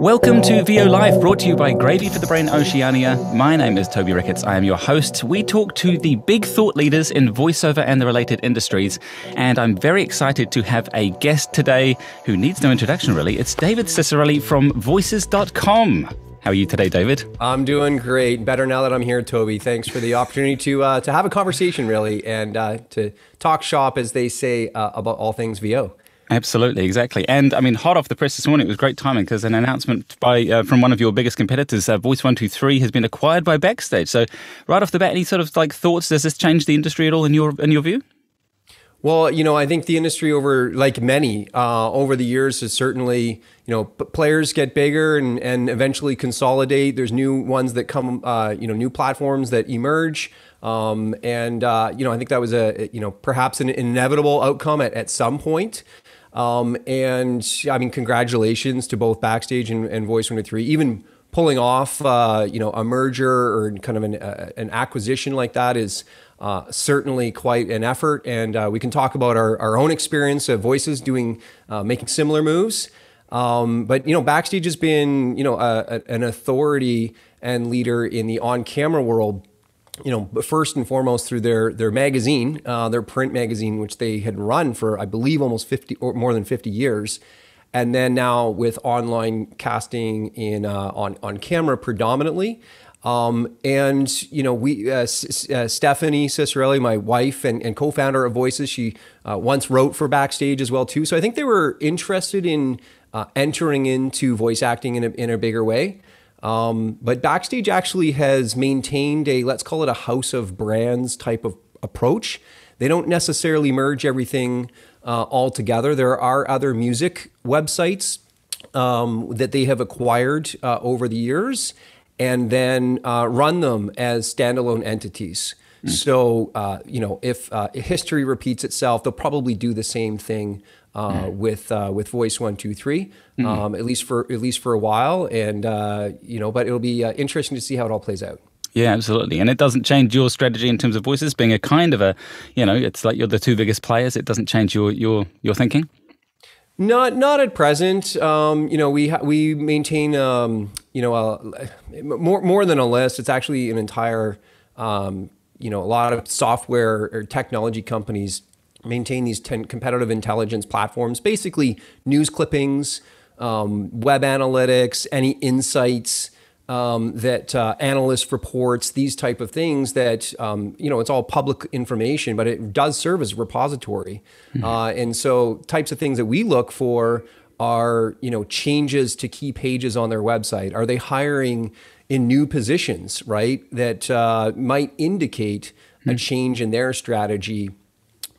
Welcome to VO Life, brought to you by Gravy for the Brain Oceania. My name is Toby Ricketts. I am your host. We talk to the big thought leaders in voiceover and the related industries, and I'm very excited to have a guest today who needs no introduction, really. It's David Ciccarelli from Voices.com. How are you today, David? I'm doing great. Better now that I'm here, Toby. Thanks for the opportunity to uh, to have a conversation, really, and uh, to talk shop, as they say, uh, about all things VO. Absolutely, exactly. And I mean, hot off the press this morning, it was great timing because an announcement by uh, from one of your biggest competitors, uh, Voice One Two Three, has been acquired by Backstage. So, right off the bat, any sort of like thoughts? Does this change the industry at all in your in your view? Well, you know, I think the industry over, like many, uh, over the years has certainly, you know, players get bigger and, and eventually consolidate. There's new ones that come, uh, you know, new platforms that emerge. Um, and, uh, you know, I think that was a, you know, perhaps an inevitable outcome at, at some point. Um, and I mean, congratulations to both Backstage and, and Voice 123, even pulling off, uh, you know, a merger or kind of an, uh, an acquisition like that is uh, certainly quite an effort. And uh, we can talk about our, our own experience of voices doing, uh, making similar moves. Um, but, you know, Backstage has been, you know, a, a, an authority and leader in the on-camera world you know, first and foremost through their their magazine, uh, their print magazine, which they had run for, I believe, almost fifty or more than fifty years, and then now with online casting in uh, on on camera predominantly. Um, and you know, we uh, S- uh, Stephanie Ciccarelli, my wife and, and co-founder of Voices, she uh, once wrote for Backstage as well too. So I think they were interested in uh, entering into voice acting in a, in a bigger way. Um, but Backstage actually has maintained a, let's call it a house of brands type of approach. They don't necessarily merge everything uh, all together. There are other music websites um, that they have acquired over the years and then uh, run them as standalone entities. Mm. So, uh, you know, if uh, history repeats itself, they'll probably do the same thing uh, mm. with uh, with Voice One Two Three, mm. um, at least for at least for a while, and uh, you know, but it'll be uh, interesting to see how it all plays out. Yeah, absolutely, and it doesn't change your strategy in terms of voices being a kind of a, you know, it's like you're the two biggest players. It doesn't change your your your thinking. Not not at present. Um, you know, we we maintain um, you know a, more more than a list. It's actually an entire um, you know a lot of software or technology companies maintain these 10 competitive intelligence platforms, basically news clippings, um, web analytics, any insights um, that uh, analyst reports, these type of things that, um, you know, it's all public information, but it does serve as a repository. Mm-hmm. Uh, and so types of things that we look for are, you know, changes to key pages on their website. Are they hiring in new positions, right, that uh, might indicate mm-hmm. a change in their strategy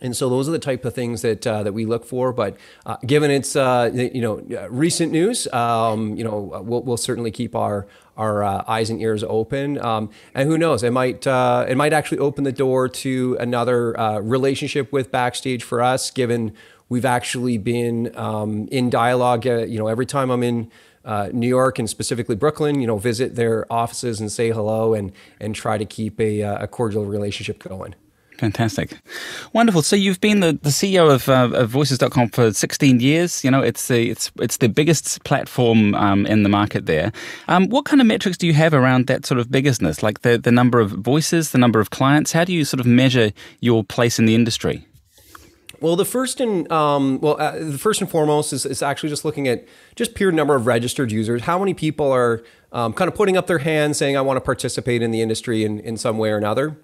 and so those are the type of things that uh, that we look for. But uh, given its uh, you know recent news, um, you know we'll, we'll, certainly keep our our uh, eyes and ears open. Um, and who knows, it might uh, it might actually open the door to another uh, relationship with Backstage for us. Given we've actually been um, in dialogue. you know, every time I'm in. New York and specifically Brooklyn, you know, visit their offices and say hello and and try to keep a, a cordial relationship going. Fantastic. Wonderful. So you've been the, the CEO of, uh, of Voices.com for 16 years. You know, it's the, it's, it's the biggest platform um, in the market there. Um, what kind of metrics do you have around that sort of biggestness? Like the, the number of voices, the number of clients? How do you sort of measure your place in the industry? Well, the first and um, well, uh, the first and foremost is, is actually just looking at just pure number of registered users. How many people are um, kind of putting up their hands saying, "I want to participate in the industry in, in some way or another."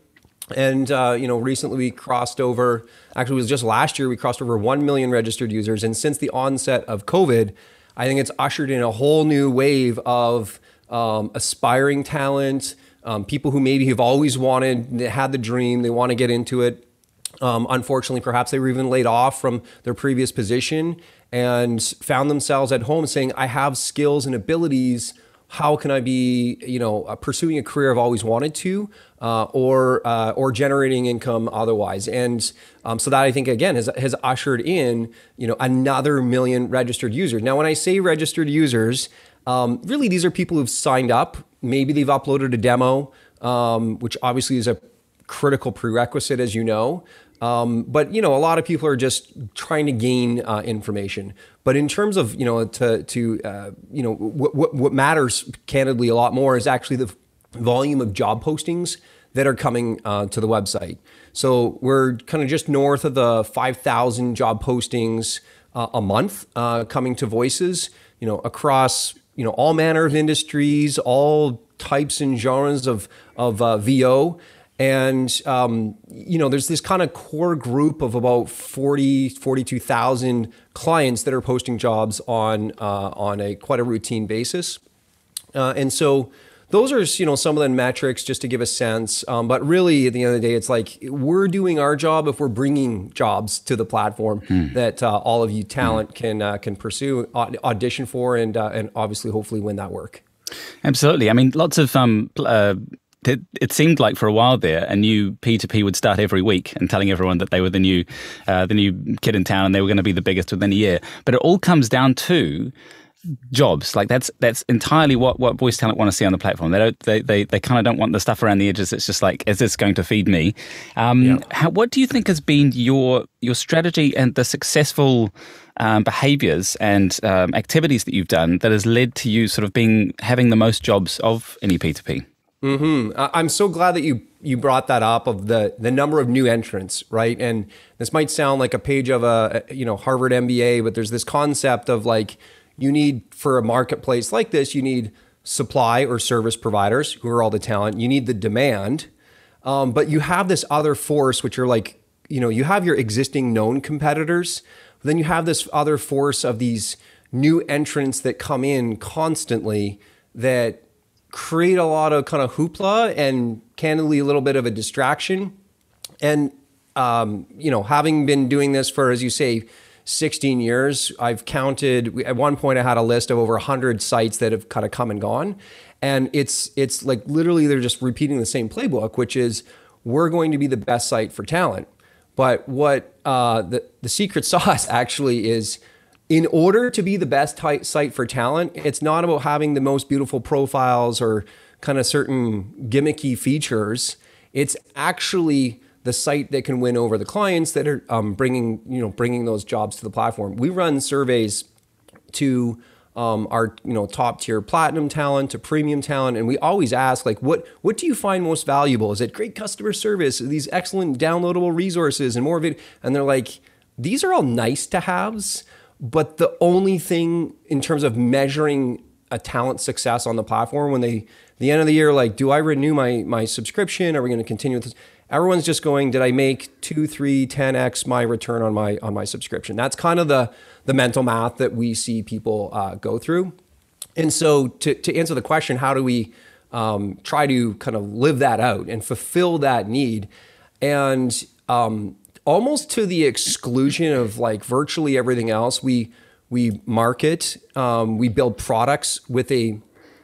And uh, you know, recently we crossed over. Actually, it was just last year we crossed over one million registered users. And since the onset of COVID, I think it's ushered in a whole new wave of um, aspiring talent, um, people who maybe have always wanted, had the dream, they want to get into it. Um, unfortunately, perhaps they were even laid off from their previous position and found themselves at home saying, "I have skills and abilities." How can I be, you know, uh, pursuing a career I've always wanted to, uh, or uh, or generating income otherwise. And um, so that I think again has has ushered in, you know, another million registered users. Now, when I say registered users, um, really these are people who've signed up. Maybe they've uploaded a demo, um, which obviously is a critical prerequisite, as you know. Um, but you know, a lot of people are just trying to gain uh, information. But in terms of you know, to to uh, you know, what, what what matters candidly a lot more is actually the volume of job postings that are coming uh, to the website. So we're kind of just north of the 5,000 job postings uh, a month uh, coming to Voices. You know, across you know all manner of industries, all types and genres of of uh, VO. And, um, you know, there's this kind of core group of about 40, 42,000 clients that are posting jobs on, uh, on a quite a routine basis. Uh, and so those are, you know, some of the metrics just to give a sense. Um, but really, at the end of the day, it's like we're doing our job if we're bringing jobs to the platform hmm. that uh, all of you talent hmm. can uh, can pursue, audition for, and uh, and obviously, hopefully, win that work. Absolutely. I mean, lots of um, uh, it, it, seemed like for a while there, a new P2P would start every week and telling everyone that they were the new, uh, the new kid in town and they were going to be the biggest within a year. But it all comes down to jobs. Like that's that's entirely what, what voice talent want to see on the platform. They don't they they, they kind of don't want the stuff around the edges. It's just like, is this going to feed me? Um, yeah. how, what do you think has been your your strategy and the successful um, behaviors and um, activities that you've done that has led to you sort of being having the most jobs of any P2P? Mm-hmm. I'm so glad that you you brought that up of the the number of new entrants, right? And this might sound like a page of a you know Harvard MBA, but there's this concept of like you need for a marketplace like this, you need supply or service providers who are all the talent. You need the demand, um, but you have this other force, which are like you know you have your existing known competitors, then you have this other force of these new entrants that come in constantly that create a lot of kind of hoopla and candidly a little bit of a distraction. And, um, you know, having been doing this for, as you say, 16 years, I've counted, at one point I had a list of over 100 sites that have kind of come and gone. And it's, it's like literally they're just repeating the same playbook, which is we're going to be the best site for talent. But what uh, the, the secret sauce actually is in order to be the best t- site for talent, it's not about having the most beautiful profiles or kind of certain gimmicky features. It's actually the site that can win over the clients that are um, bringing you know bringing those jobs to the platform. We run surveys to um, our you know top tier platinum talent to premium talent, and we always ask like what what do you find most valuable? Is it great customer service? These excellent downloadable resources and more of it? And they're like these are all nice to haves but the only thing in terms of measuring a talent success on the platform when they the end of the year like do i renew my my subscription? Are we going to continue with this? Everyone's just going did i make 2 3 10x my return on my on my subscription? That's kind of the the mental math that we see people uh, go through. And so to, to answer the question how do we um, try to kind of live that out and fulfill that need? And um, almost to the exclusion of like virtually everything else. We we market, um, we build products with a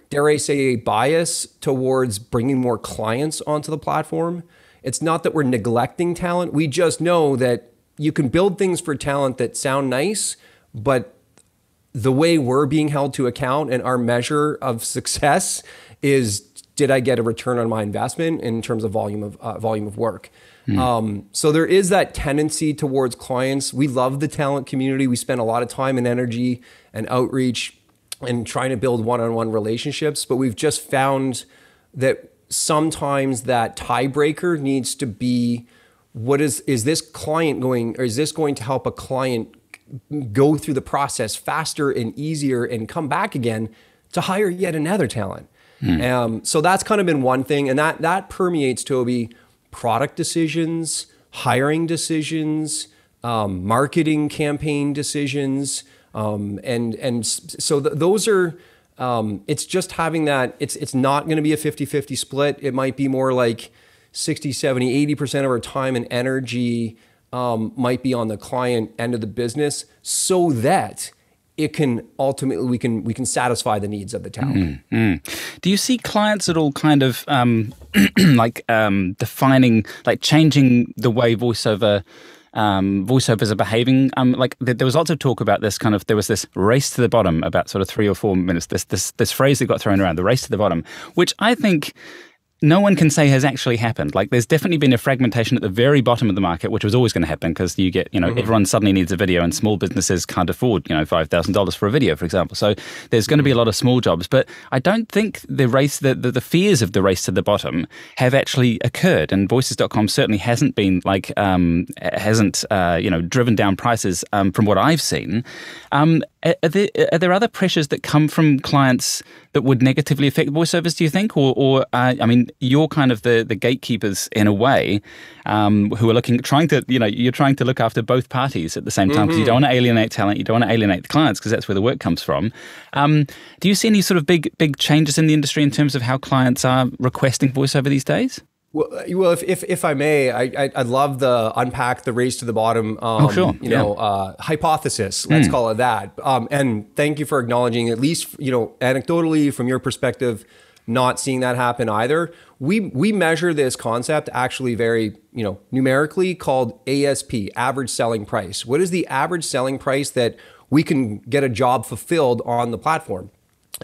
dare I say a bias towards bringing more clients onto the platform. It's not that we're neglecting talent. We just know that you can build things for talent that sound nice, but the way we're being held to account and our measure of success is did I get a return on my investment in terms of volume of uh, volume of work? Mm. Um, so there is that tendency towards clients. We love the talent community. We spend a lot of time and energy and outreach and trying to build one-on-one relationships. But we've just found that sometimes that tiebreaker needs to be what is is this client going or is this going to help a client go through the process faster and easier and come back again to hire yet another talent. Mm. Um, so that's kind of been one thing, and that that permeates Toby product decisions, hiring decisions, um, marketing campaign decisions, um, and and so th- those are. Um, it's just having that. It's it's not going to be a 50-50 split. It might be more like 60, 70, 80% of our time and energy um, might be on the client end of the business so that it can ultimately we can we can satisfy the needs of the talent. Mm-hmm. Do you see clients at all kind of um, like um, defining like changing the way voiceover um, voiceovers are behaving? Um, like th- there was lots of talk about this kind of there was this race to the bottom about sort of three or four minutes. This this this phrase that got thrown around, the race to the bottom, which I think no one can say has actually happened. Like there's definitely been a fragmentation at the very bottom of the market, which was always going to happen because you get, you know, mm-hmm. everyone suddenly needs a video and small businesses can't afford, you know, $5,000 for a video, for example. So there's going to be a lot of small jobs, but I don't think the race, the, the, the fears of the race to the bottom have actually occurred. And voices.com certainly hasn't been like, um, hasn't, uh, you know, driven down prices um, from what I've seen. Um, are there, are there other pressures that come from clients that would negatively affect voiceovers, do you think? Or, or uh, I mean, you're kind of the, the gatekeepers in a way um, who are looking, trying to, you know, you're trying to look after both parties at the same time because mm-hmm. you don't want to alienate talent, you don't want to alienate the clients because that's where the work comes from. Um, do you see any sort of big, big changes in the industry in terms of how clients are requesting voiceover these days? Well, uh, well, if, if, if I may, I, I would love the unpack the race to the bottom. Um, oh, sure. You know, uh, hypothesis. Let's mm. call it that. Um, and thank you for acknowledging, at least you know, anecdotally from your perspective, not seeing that happen either. We we measure this concept actually very you know numerically called ASP, average selling price. What is the average selling price that we can get a job fulfilled on the platform?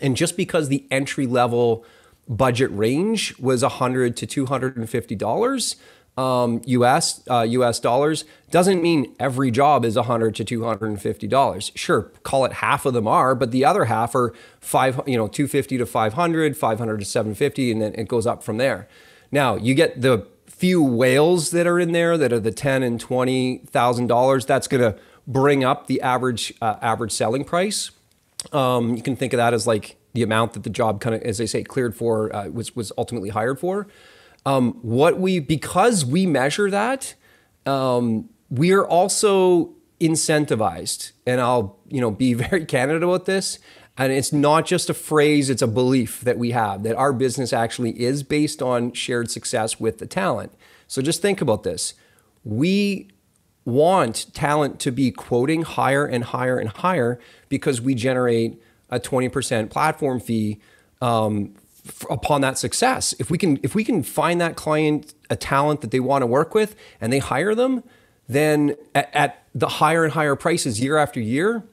And just because the entry level budget range was 100 to 250 dollars um, US uh, US dollars doesn't mean every job is 100 to 250 dollars. Sure, call it half of them are, but the other half are five, you know, 250 to 500, 500 to 750, and then it goes up from there. Now you get the few whales that are in there that are the 10 and 20 thousand dollars. That's going to bring up the average uh, average selling price. Um, you can think of that as like the amount that the job kind of, as they say, cleared for uh, was was ultimately hired for. Um, what we because we measure that, um, we are also incentivized, and I'll you know be very candid about this. And it's not just a phrase; it's a belief that we have that our business actually is based on shared success with the talent. So just think about this: we want talent to be quoting higher and higher and higher because we generate a 20% platform fee um, upon that success. If we can if we can find that client a talent that they want to work with and they hire them, then at, at the higher and higher prices year after year,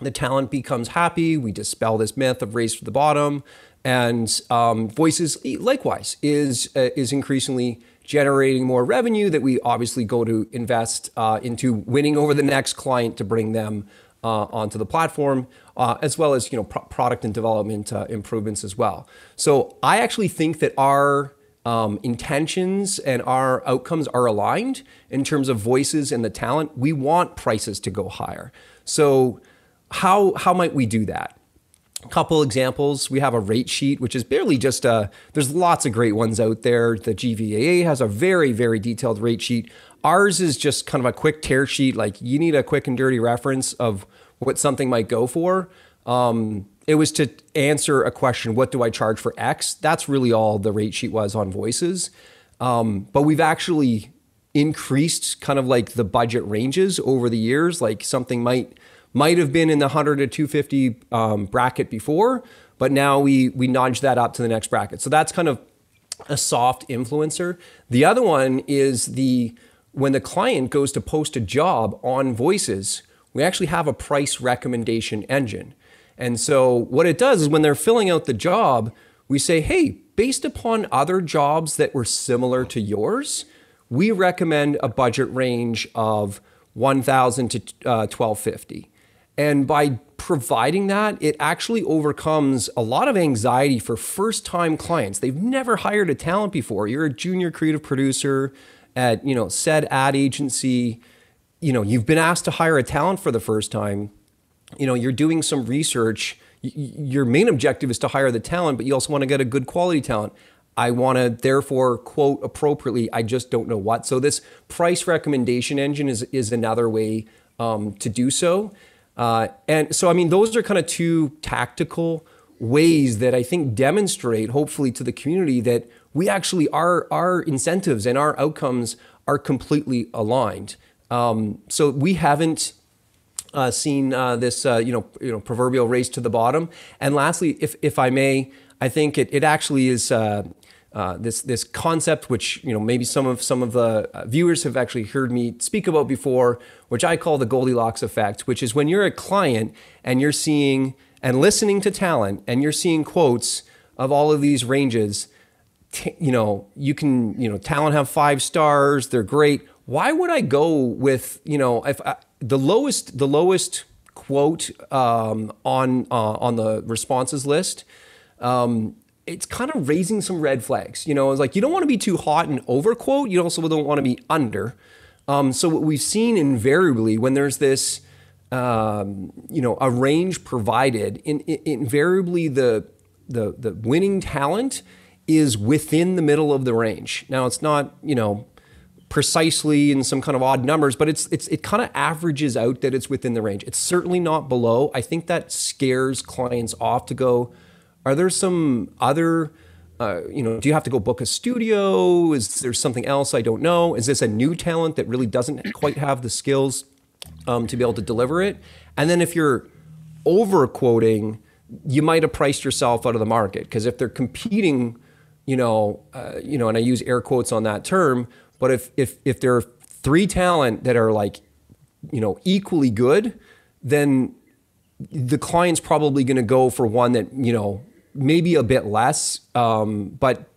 the talent becomes happy. We dispel this myth of race to the bottom, and um, voices likewise is uh, is increasingly generating more revenue that we obviously go to invest uh, into winning over the next client to bring them onto the platform, uh, as well as you know pro- product and development uh, improvements as well. So I actually think that our um, intentions and our outcomes are aligned in terms of voices and the talent. We want prices to go higher. So how how might we do that? A couple examples. We have a rate sheet, which is barely just a. There's lots of great ones out there. The GVAA has a very very detailed rate sheet. Ours is just kind of a quick tear sheet. Like you need a quick and dirty reference of what something might go for. Um, it was to answer a question what do I charge for X? That's really all the rate sheet was on voices. Um, but we've actually increased kind of like the budget ranges over the years. Like something might might have been in the 100 to 250 um, bracket before, but now we we nudge that up to the next bracket. So that's kind of a soft influencer. The other one is the when the client goes to post a job on voices we actually have a price recommendation engine. And so what it does is when they're filling out the job, we say, hey, based upon other jobs that were similar to yours, we recommend a budget range of 1000 to uh, 1250. And by providing that, it actually overcomes a lot of anxiety for first time clients. They've never hired a talent before. You're a junior creative producer at, you know, said ad agency you know, you've been asked to hire a talent for the first time, you know, you're doing some research. Your main objective is to hire the talent, but you also want to get a good quality talent. I want to therefore quote appropriately. I just don't know what. So this price recommendation engine is is another way um, to do so. Uh, and so I mean, those are kind of two tactical ways that I think demonstrate, hopefully, to the community that we actually our our incentives and our outcomes are completely aligned. Um, so we haven't uh, seen uh, this, uh, you know, you know, proverbial race to the bottom. And lastly, if if I may, I think it it actually is. Uh, uh, this this concept, which you know maybe some of some of the uh, viewers have actually heard me speak about before, which I call the Goldilocks effect, which is when you're a client and you're seeing and listening to talent and you're seeing quotes of all of these ranges, t- you know, you can, you know, talent have five stars, they're great. Why would I go with, you know, if I, the lowest, the lowest quote um, on uh, on the responses list? Um, it's kind of raising some red flags. You know, it's like you don't want to be too hot and overquote. You also don't want to be under. Um, so what we've seen invariably when there's this, um, you know, a range provided, in, in, invariably the the the winning talent is within the middle of the range. Now it's not, you know, precisely in some kind of odd numbers, but it's it's it kind of averages out that it's within the range. It's certainly not below. I think that scares clients off to go. Are there some other uh, you know, do you have to go book a studio? Is there something else I don't know? Is this a new talent that really doesn't quite have the skills um, to be able to deliver it? And then if you're over quoting, you might have priced yourself out of the market because if they're competing, you know, uh, you know, and I use air quotes on that term, but if if if there are three talent that are like, you know, equally good, then the client's probably going to go for one that you know maybe a bit less, um, but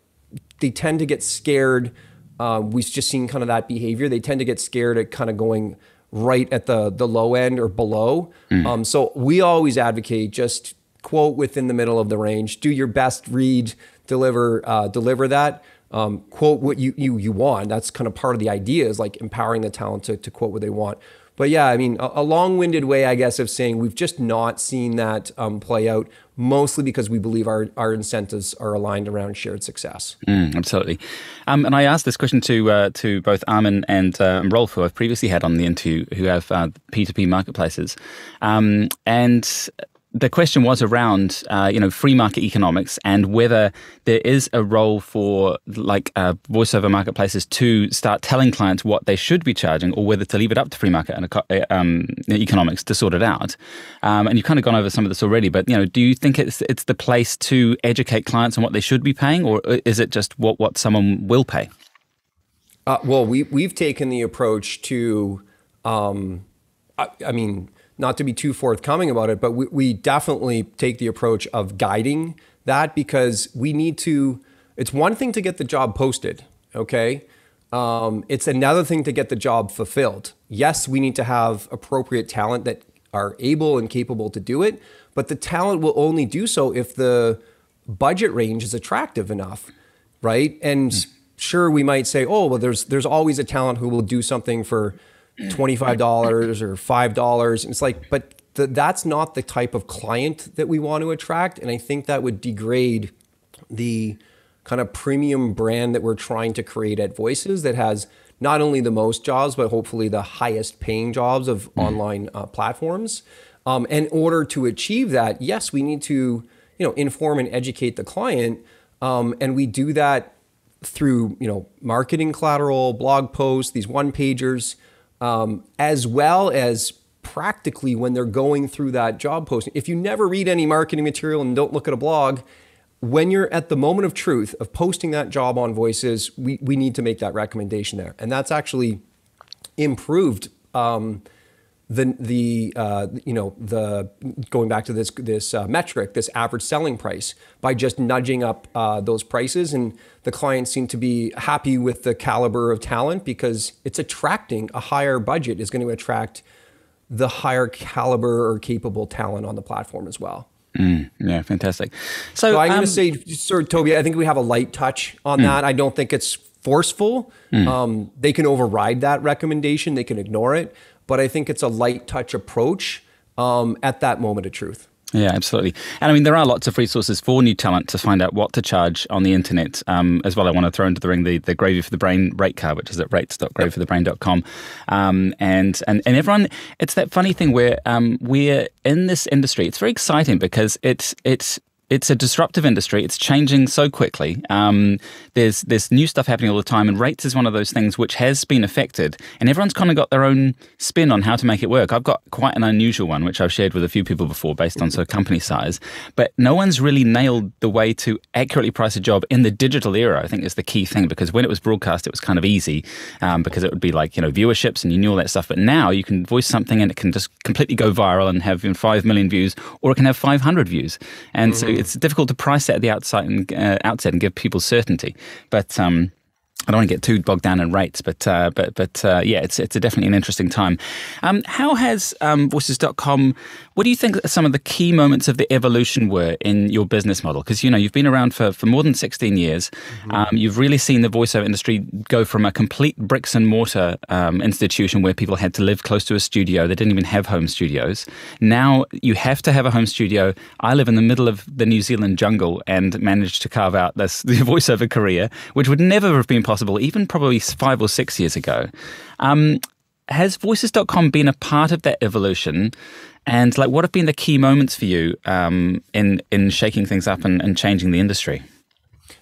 they tend to get scared. Uh, we've just seen kind of that behavior. They tend to get scared at kind of going right at the the low end or below. Mm. Um, so we always advocate just quote within the middle of the range. Do your best read, deliver uh, deliver that. Um, quote what you, you you want. That's kind of part of the idea is like empowering the talent to, to quote what they want. But yeah, I mean, a, a long-winded way, I guess, of saying we've just not seen that um, play out, mostly because we believe our, our incentives are aligned around shared success. Mm, absolutely. Um, and I asked this question to uh, to both Armin and uh, Rolf, who I've previously had on the interview, who have uh, P2P marketplaces. Um, and the question was around, uh, you know, free market economics and whether there is a role for like uh, voiceover marketplaces to start telling clients what they should be charging, or whether to leave it up to free market and uh, um, economics to sort it out. Um, and you've kind of gone over some of this already, but you know, do you think it's it's the place to educate clients on what they should be paying, or is it just what what someone will pay? Uh, well, we we've taken the approach to, um, I, I mean not to be too forthcoming about it, but we, we definitely take the approach of guiding that because we need to. It's one thing to get the job posted, okay? Um, it's another thing to get the job fulfilled. Yes, we need to have appropriate talent that are able and capable to do it, but the talent will only do so if the budget range is attractive enough, right? And mm. sure, we might say, oh, well, there's there's always a talent who will do something for $25 or $5. And it's like, but th- that's not the type of client that we want to attract. And I think that would degrade the kind of premium brand that we're trying to create at Voices that has not only the most jobs, but hopefully the highest paying jobs of mm. online uh, platforms. Um, in order to achieve that, yes, we need to, you know, inform and educate the client. Um, and we do that through, you know, marketing collateral, blog posts, these one pagers um, as well as practically when they're going through that job posting. If you never read any marketing material and don't look at a blog, when you're at the moment of truth of posting that job on Voices, we, we need to make that recommendation there. And that's actually improved um, the the uh, you know the going back to this this uh, metric, this average selling price, by just nudging up uh, those prices, and the clients seem to be happy with the caliber of talent because it's attracting a higher budget is going to attract the higher caliber or capable talent on the platform as well. Mm, yeah, fantastic. So, so I'm um, going to say, Sir Toby, I think we have a light touch on mm. that. I don't think it's forceful. Mm. Um, they can override that recommendation. They can ignore it but I think it's a light touch approach um, at that moment of truth. Yeah, absolutely. And I mean, there are lots of resources for new talent to find out what to charge on the internet um, as well. I want to throw into the ring the, the Gravy for the Brain rate card, which is at rates.gravyforthebrain.com. Um, and, and, and everyone, it's that funny thing where um, we're in this industry. It's very exciting because it's, it's, it's a disruptive industry. It's changing so quickly. Um, there's there's new stuff happening all the time, and rates is one of those things which has been affected, and everyone's kind of got their own spin on how to make it work. I've got quite an unusual one, which I've shared with a few people before, based on sort of company size. But no one's really nailed the way to accurately price a job in the digital era. I think is the key thing because when it was broadcast, it was kind of easy um, because it would be like you know viewerships and you knew all that stuff. But now you can voice something and it can just completely go viral and have you know, five million views, or it can have five hundred views, and mm-hmm. so it's difficult to price it at the outside and uh, outset and give people certainty. But um, I don't want to get too bogged down in rates, but uh, but but uh, yeah, it's it's definitely an interesting time. Um, how has um, Voices.com? What do you think some of the key moments of the evolution were in your business model? Because you know you've been around for, for more than sixteen years. Mm-hmm. Um, you've really seen the voiceover industry go from a complete bricks and mortar um, institution where people had to live close to a studio. They didn't even have home studios. Now you have to have a home studio. I live in the middle of the New Zealand jungle and managed to carve out this the voiceover career, which would never have been possible even probably five or six years ago. Um, has voices.com been a part of that evolution? And like, what have been the key moments for you um, in in shaking things up and, and changing the industry?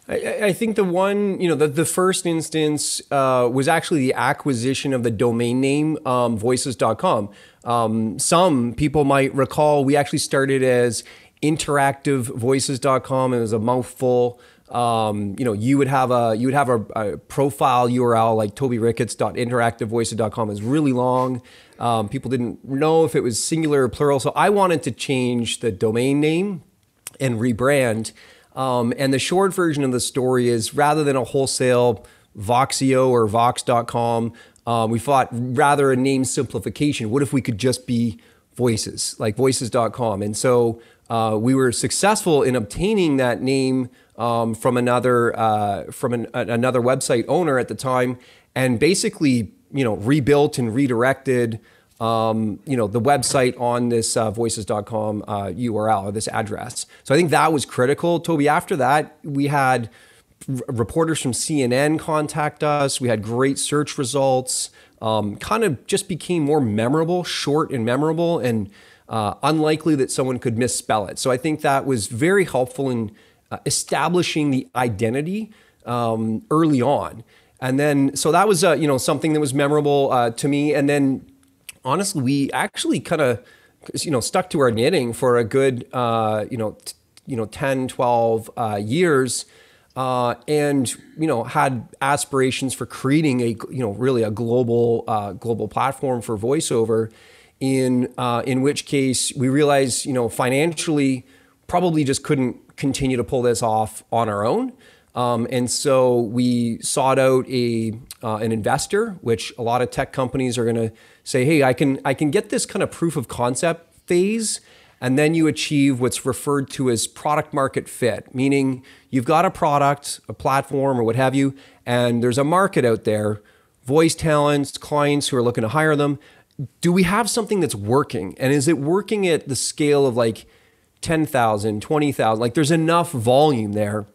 I, I, think the one, you know, the, the first instance uh, was actually the acquisition of the domain name um, voices.com. Um, some people might recall we actually started as interactivevoices.com. It was a mouthful um, you know, you would have a you would have a, a profile URL like tobyricketts.interactivevoices.com is really long. Um, people didn't know if it was singular or plural, so I wanted to change the domain name and rebrand. Um, and the short version of the story is rather than a wholesale Voxio or Vox.com, um, we thought rather a name simplification. What if we could just be voices, like voices.com? And so uh, we were successful in obtaining that name um, from another uh, from an, another website owner at the time, and basically you know rebuilt and redirected um, you know the website on this uh, voices.com uh, URL or this address. So I think that was critical. Toby, after that we had reporters from CNN contact us. We had great search results. Um, kind of just became more memorable, short and memorable, and uh, unlikely that someone could misspell it. So I think that was very helpful in uh, establishing the identity um, early on. And then, so that was, uh, you know, something that was memorable uh, to me. And then, honestly, we actually kind of, you know, stuck to our knitting for a good, uh, you know, t- you know, 10, 12 uh, years. Uh, and you know had aspirations for creating a you know really a global uh, global platform for voiceover in uh, in which case we realized you know financially probably just couldn't continue to pull this off on our own. Um, and so we sought out a uh, an investor, which a lot of tech companies are going to say, "Hey, I can I can get this kind of proof of concept phase." And then you achieve what's referred to as product market fit, meaning you've got a product, a platform, or what have you, and there's a market out there, voice talents, clients who are looking to hire them. Do we have something that's working? And is it working at the scale of like 10,000, 20,000. Like there's enough volume there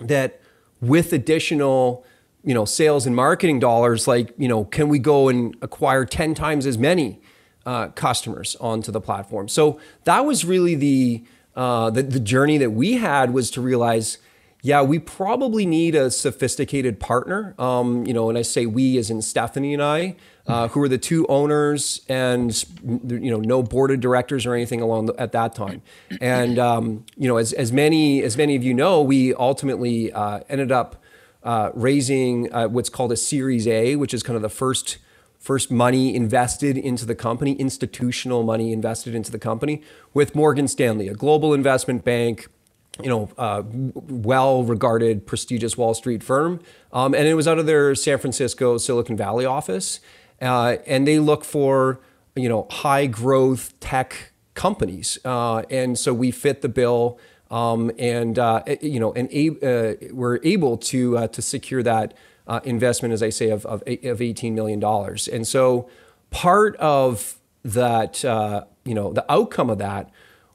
that with additional, you know, sales and marketing dollars, like, you know, can we go and acquire 10 times as many uh, customers onto the platform? So that was really the, uh, the, the journey that we had was to realize, yeah, we probably need a sophisticated partner. Um, you know, and I say we as in Stephanie and I, uh, who were the two owners, and you know, no board of directors or anything along the, at that time. And um, you know, as, as many as many of you know, we ultimately uh, ended up uh, raising uh, what's called a Series A, which is kind of the first first money invested into the company, institutional money invested into the company, with Morgan Stanley, a global investment bank you know, uh, well-regarded, prestigious Wall Street firm, um, and it was out of their San Francisco Silicon Valley office uh, and they look for you know high growth tech companies, uh, and so we fit the bill. Um, and uh, you know, and uh, we're able to uh, to secure that investment, as I say, of, of, of eighteen million dollars. And so, part of that, you know, the outcome of that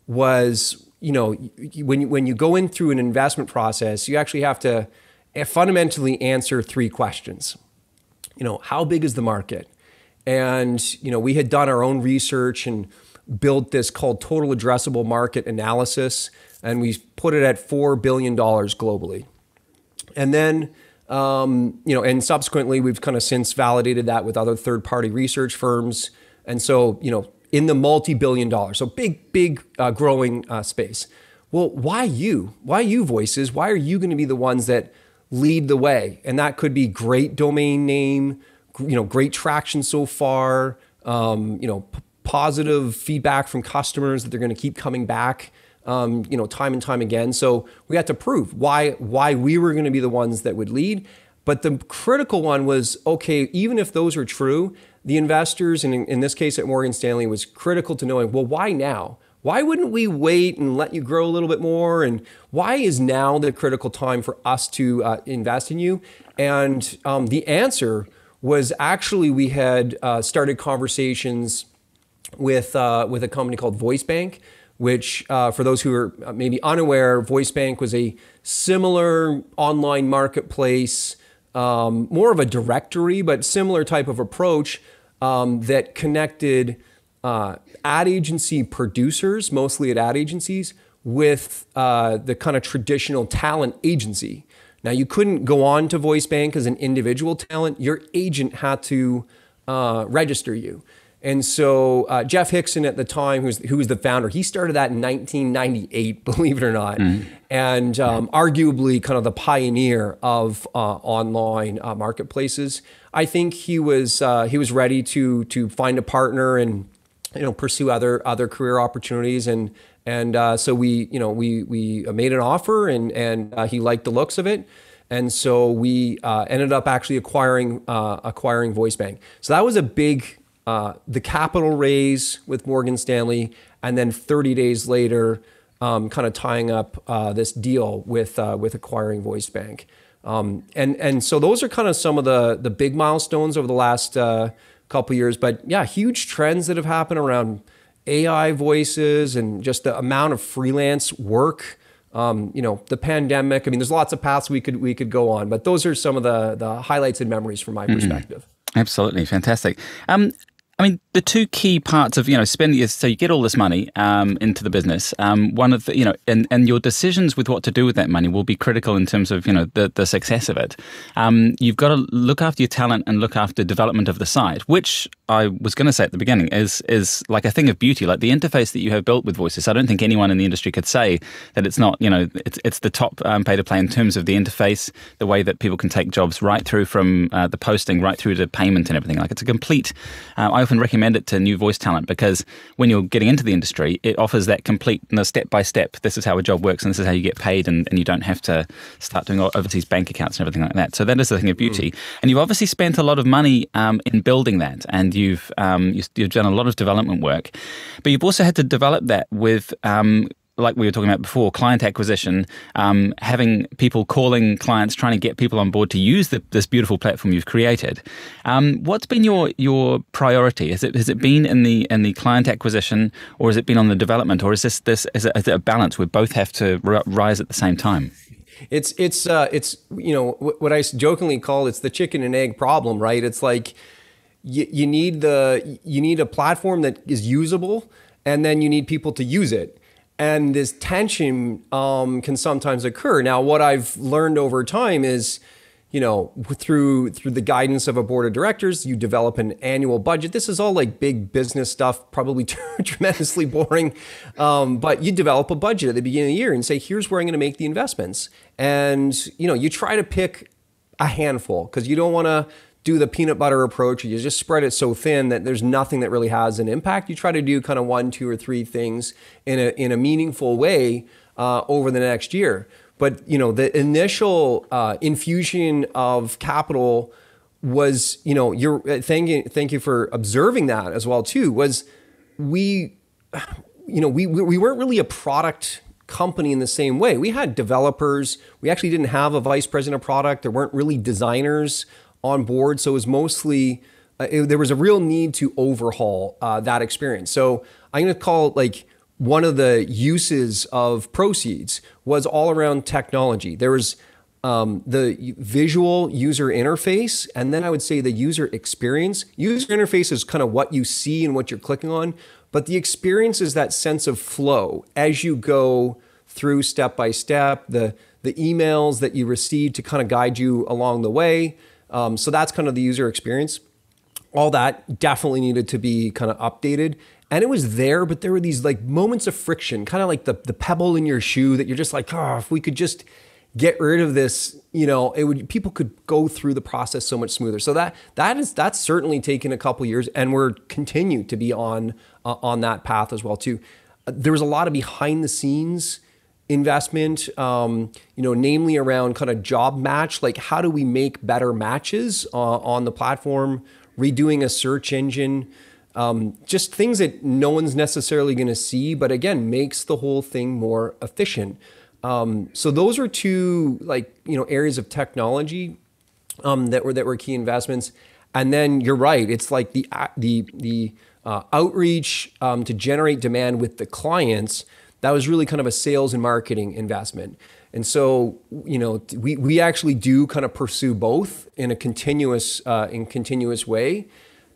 was, you know, when when you go in through an investment process, you actually have to fundamentally answer three questions. You know, how big is the market? And you know, we had done our own research and built this called total addressable market analysis, and we put it at four billion dollars globally. And then, um, you know, and subsequently, we've kind of since validated that with other third-party research firms. And so, you know, in the multi-billion dollars, so big, big, uh, growing uh, space. Well, why you? Why you voices? Why are you going to be the ones that lead the way? And that could be great domain name, you know, great traction so far. Um, you know, p- positive feedback from customers that they're going to keep coming back um, you know, time and time again. So we had to prove why why we were going to be the ones that would lead. But the critical one was okay, even if those are true, the investors, and in, in this case at Morgan Stanley, was critical to knowing, well, why now? Why wouldn't we wait and let you grow a little bit more? And why is now the critical time for us to uh, invest in you? And um, the answer was actually we had uh, started conversations with uh, with a company called VoiceBank, which uh, for those who are maybe unaware, VoiceBank was a similar online marketplace, um, more of a directory, but similar type of approach um, that connected uh, ad agency producers, mostly at ad agencies, with uh, the kind of traditional talent agency. Now, you couldn't go on to VoiceBank as an individual talent. Your agent had to uh, register you. And so uh, Jeff Hickson at the time, who was, who was the founder, he started that in 1998, believe it or not, mm. and um, arguably kind of the pioneer of uh, online uh, marketplaces. I think he was uh, he was ready to to find a partner and you know pursue other other career opportunities and and uh, so we you know we we made an offer and and uh, he liked the looks of it and so we uh, ended up actually acquiring uh, acquiring VoiceBank so that was a big uh, the capital raise with Morgan Stanley and then 30 days later um, kind of tying up uh, this deal with with acquiring VoiceBank um, and and so those are kind of some of the the big milestones over the last couple years. But yeah, huge trends that have happened around AI voices and just the amount of freelance work. Um, you know, the pandemic. I mean, there's lots of paths we could we could go on, but those are some of the the highlights and memories from my mm-hmm. perspective. Absolutely fantastic. Um, I mean, the two key parts of you know spending is so you get all this money um, into the business. Um, one of the you know, and and your decisions with what to do with that money will be critical in terms of you know the the success of it. Um, you've got to look after your talent and look after development of the site, which I was going to say at the beginning is is like a thing of beauty. Like the interface that you have built with Voices, I don't think anyone in the industry could say that it's not you know it's it's the top um, pay to play in terms of the interface, the way that people can take jobs right through from uh, the posting right through to payment and everything. Like it's a complete. Uh, I often recommend it to new voice talent because when you're getting into the industry, it offers that complete you know, step by step. This is how a job works, and this is how you get paid, and, and you don't have to start doing overseas bank accounts and everything like that. So that is the thing of beauty. Mm. And you've obviously spent a lot of money um, in building that, and you've um, you've done a lot of development work, but you've also had to develop that with um, like we were talking about before, client acquisition, um, having people calling clients, trying to get people on board to use the, this beautiful platform you've created. Um, what's been your your priority? Has it has it been in the in the client acquisition, or has it been on the development, or is this this is it, is it a balance where both have to rise at the same time? It's it's uh, it's you know what I jokingly call it's the chicken and egg problem, right? It's like you, you need the you need a platform that is usable, and then you need people to use it and this tension um, can sometimes occur. Now, what I've learned over time is, you know, through through the guidance of a board of directors, you develop an annual budget. This is all like big business stuff, probably tremendously boring, um, but you develop a budget at the beginning of the year and say, here's where I'm going to make the investments, and you know, you try to pick a handful because you don't want to do the peanut butter approach, you just spread it so thin that there's nothing that really has an impact. You try to do kind of one, two, or three things in a in a meaningful way uh, over the next year. But you know, the initial uh, infusion of capital was, you know, you're uh, thank you, thank you for observing that as well too. Was we, you know, we we weren't really a product company in the same way. We had developers. We actually didn't have a vice president of product. There weren't really designers on board. So it was mostly, uh, it, there was a real need to overhaul uh, that experience. So I'm going to call it like one of the uses of proceeds was all around technology. There was um, the visual user interface, and then I would say the user experience. User interface is kind of what you see and what you're clicking on, but the experience is that sense of flow as you go through step by step, the, the emails that you receive to kind of guide you along the way, um, so that's kind of the user experience. All that definitely needed to be kind of updated. And it was there, but there were these like moments of friction, kind of like the, the pebble in your shoe that you're just like, oh, if we could just get rid of this, you know, it would people could go through the process so much smoother. So that that is that's certainly taken a couple years, and we're continue to be on uh, on that path as well too. there was a lot of behind the scenes investment, um, you know, namely around kind of job match, like how do we make better matches uh, on the platform, redoing a search engine, um, just things that no one's necessarily going to see, but again, makes the whole thing more efficient. Um, so those are two like you know areas of technology um, that were that were key investments. And then you're right, it's like the the the uh, outreach um, to generate demand with the clients that was really kind of a sales and marketing investment. And so, you know, we, we actually do kind of pursue both in a continuous uh, in continuous way,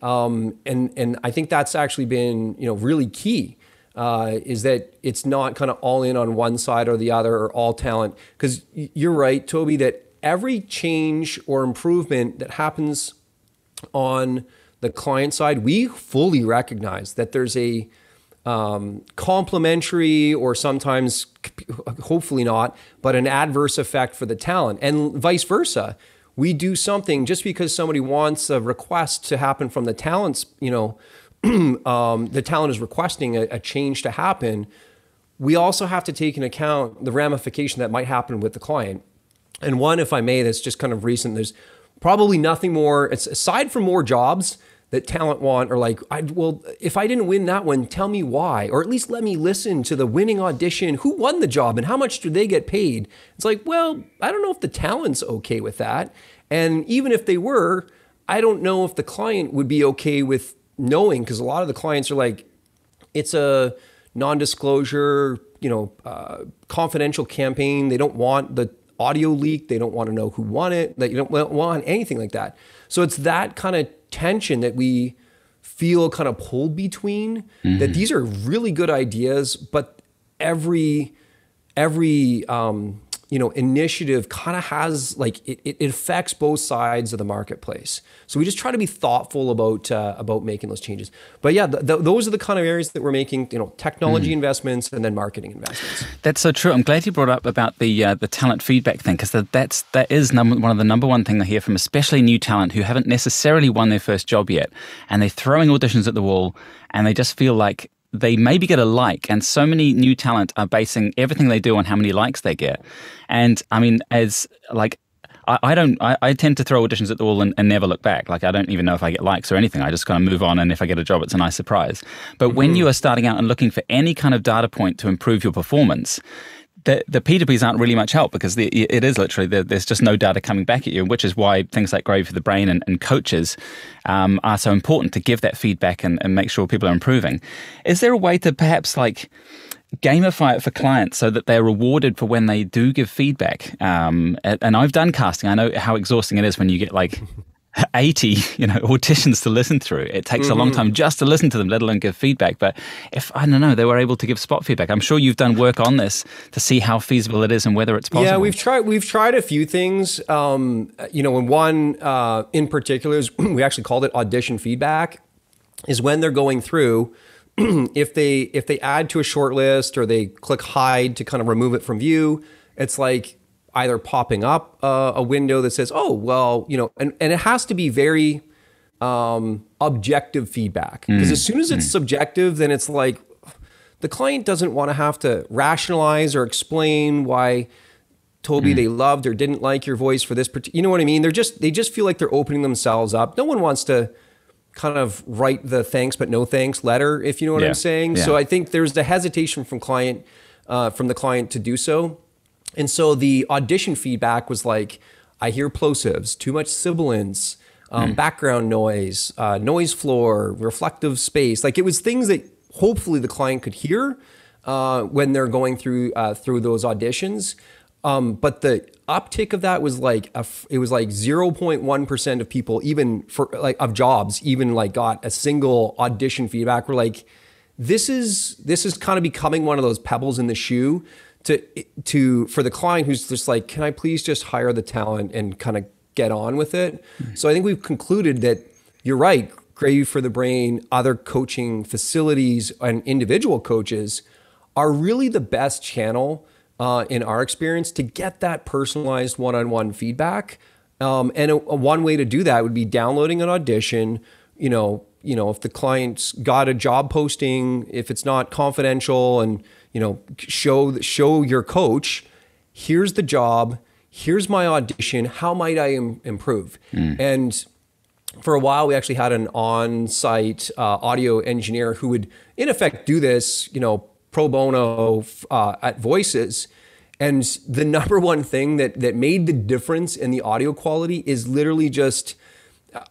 um, and and I think that's actually been you know really key. Uh, is that it's not kind of all in on one side or the other or all talent because you're right, Toby, that every change or improvement that happens on the client side, we fully recognize that there's a um, complementary or sometimes, hopefully not, but an adverse effect for the talent, and vice versa. We do something just because somebody wants a request to happen from the talents, you know, um, the talent is requesting a, a change to happen. We also have to take into account the ramification that might happen with the client. And one, if I may, that's just kind of recent. There's probably nothing more. It's aside from more jobs that talent want are like I well if I didn't win that one tell me why or at least let me listen to the winning audition. Who won the job and how much do they get paid? It's like well I don't know if the talent's okay with that. And even if they were I don't know if the client would be okay with knowing because a lot of the clients are like it's a non-disclosure you know uh, confidential campaign. They don't want the audio leak. They don't want to know who won it. That you don't want anything like that. So it's that kind of tension that we feel kind of pulled between mm-hmm. that these are really good ideas but every every um, you know initiative kind of has like it, it affects both sides of the marketplace. So we just try to be thoughtful about uh, about making those changes. But yeah those are the kind of areas that we're making you know technology mm. investments and then marketing investments. That's so true. I'm glad you brought up about the uh, the talent feedback thing because that, that's that is number one of the number one thing i hear from especially new talent who haven't necessarily won their first job yet and they're throwing auditions at the wall and they just feel like they maybe get a like, and so many new talent are basing everything they do on how many likes they get. And I mean, as like I, I don't. I, I, tend to throw auditions at the wall and, and, never look back. Like I don't even know if I get likes or anything. I just kind of move on, and if I get a job, it's a nice surprise. But mm-hmm. when you are starting out and looking for any kind of data point to improve your performance, the, the P2Ps aren't really much help because the, it is literally the, there's just no data coming back at you, which is why things like Gravy for the Brain and, and coaches um, are so important to give that feedback and, and make sure people are improving. Is there a way to perhaps like gamify it for clients so that they're rewarded for when they do give feedback? Um, and I've done casting. I know how exhausting it is when you get like 80 you know auditions to listen through it takes mm-hmm. a long mm-hmm. time just to listen to them let alone give feedback but if i don't know they were able to give spot feedback i'm sure you've done work on this to see how feasible it is and whether it's possible yeah we've tried we've tried a few things um, you know and one uh, in particular is we actually called it audition feedback is when they're going through if they if they add to a short list or they click hide to kind of remove it from view it's like either popping up uh, a window that says, oh, well, you know, and, and it has to be very um, objective feedback. Because mm. as soon as it's mm. subjective, then it's like the client doesn't want to have to rationalize or explain why Toby mm. they loved or didn't like your voice for this. Particular, you know what I mean? They're just they just feel like they're opening themselves up. No one wants to kind of write the thanks but no thanks letter, if you know what yeah. I'm saying. Yeah. So I think there's the hesitation from client uh, from the client to do so. And so the audition feedback was like, I hear plosives, too much sibilance, um, mm. background noise, uh, noise floor, reflective space. Like it was things that hopefully the client could hear uh, when they're going through uh, through those auditions. Um, but the uptick of that was like a, it was like 0.1 percent of people, even for like of jobs, even like got a single audition feedback. We're like, this is this is kind of becoming one of those pebbles in the shoe to to for the client who's just like, can I please just hire the talent and kind of get on with it? Mm-hmm. So I think we've concluded that you're right. Gravy for the Brain, other coaching facilities, and individual coaches are really the best channel uh, in our experience to get that personalized one-on-one feedback. Um, and a, a one way to do that would be downloading an audition, you know, you know if the client's got a job posting, if it's not confidential, and you know show show your coach, here's the job, here's my audition. How might I Im- improve? Mm. And for a while, we actually had an on-site uh, audio engineer who would, in effect, do this, you know, pro bono uh, at Voices. And the number one thing that that made the difference in the audio quality is literally just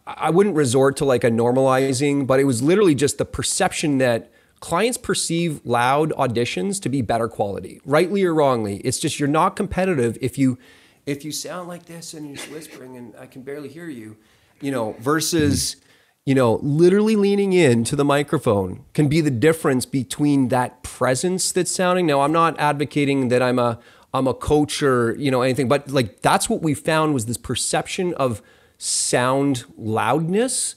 I wouldn't resort to like a normalizing, but it was literally just the perception that clients perceive loud auditions to be better quality, rightly or wrongly. It's just you're not competitive if you if you sound like this and you're whispering and I can barely hear you, you know, versus you know, literally leaning in to the microphone can be the difference between that presence that's sounding. Now, I'm not advocating that I'm a I'm a coach or, you know, anything, but like that's what we found was this perception of sound loudness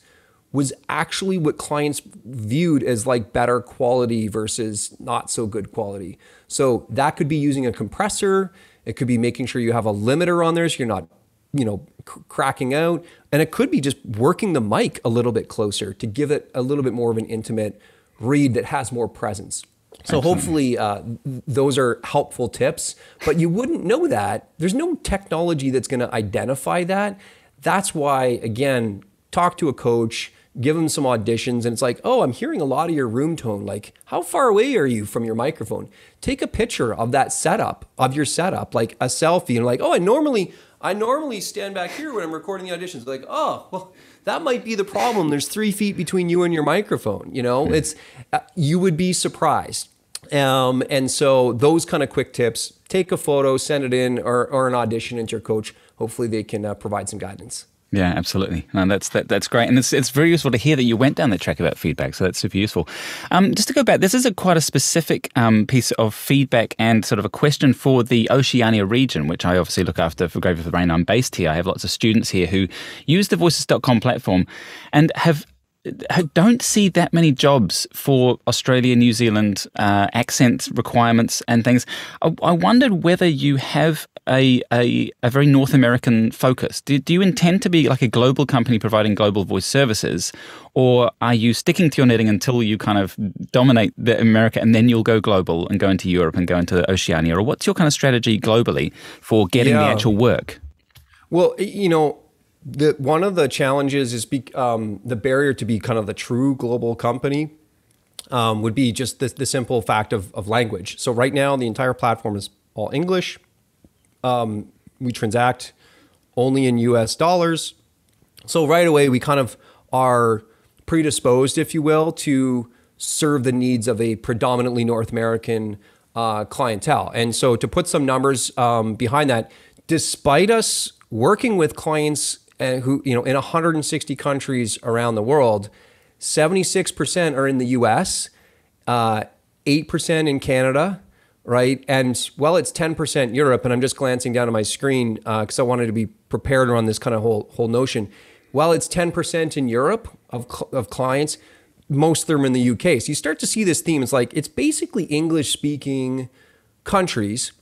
was actually what clients viewed as like better quality versus not so good quality. So that could be using a compressor. It could be making sure you have a limiter on there so you're not, you know, cr- cracking out. And it could be just working the mic a little bit closer to give it a little bit more of an intimate read that has more presence. So hopefully uh, those are helpful tips, but you wouldn't know that. There's no technology that's going to identify that. That's why, again, talk to a coach, give them some auditions, and it's like, oh, I'm hearing a lot of your room tone. Like, how far away are you from your microphone? Take a picture of that setup, of your setup, like a selfie, and like, oh, I normally I normally stand back here when I'm recording the auditions. Like, oh, well, that might be the problem. There's three feet between you and your microphone. You know, it's uh, you would be surprised. Um, and so those kind of quick tips: take a photo, send it in, or, or an audition into your coach. Hopefully, they can uh, provide some guidance. Yeah, absolutely. No, that's that, that's great, and it's it's very useful to hear that you went down that track about feedback. So that's super useful. Um, just to go back, this is a quite a specific um, piece of feedback and sort of a question for the Oceania region, which I obviously look after for Gravy for the Brain. I'm based here. I have lots of students here who use the Voices.com platform and have don't see that many jobs for Australia, New Zealand uh, accent requirements and things. I, I, wondered whether you have a, a, a very North American focus. Do, do, you intend to be like a global company providing global voice services, or are you sticking to your knitting until you kind of dominate the America and then you'll go global and go into Europe and go into Oceania? Or what's your kind of strategy globally for getting yeah. the actual work? Well, you know, the one of the challenges is be, um, the barrier to be kind of the true global company um, would be just the, the simple fact of, of language. So right now, the entire platform is all English. Um, we transact only in U.S. dollars. So right away, we kind of are predisposed, if you will, to serve the needs of a predominantly North American uh, clientele. And so to put some numbers um, behind that, despite us working with clients and who you know in 160 countries around the world 76% are in the us uh, 8% in canada right and well it's 10% europe and i'm just glancing down at my screen because uh, i wanted to be prepared around this kind of whole whole notion well it's 10% in europe of, of clients most of them in the uk so you start to see this theme it's like it's basically english speaking countries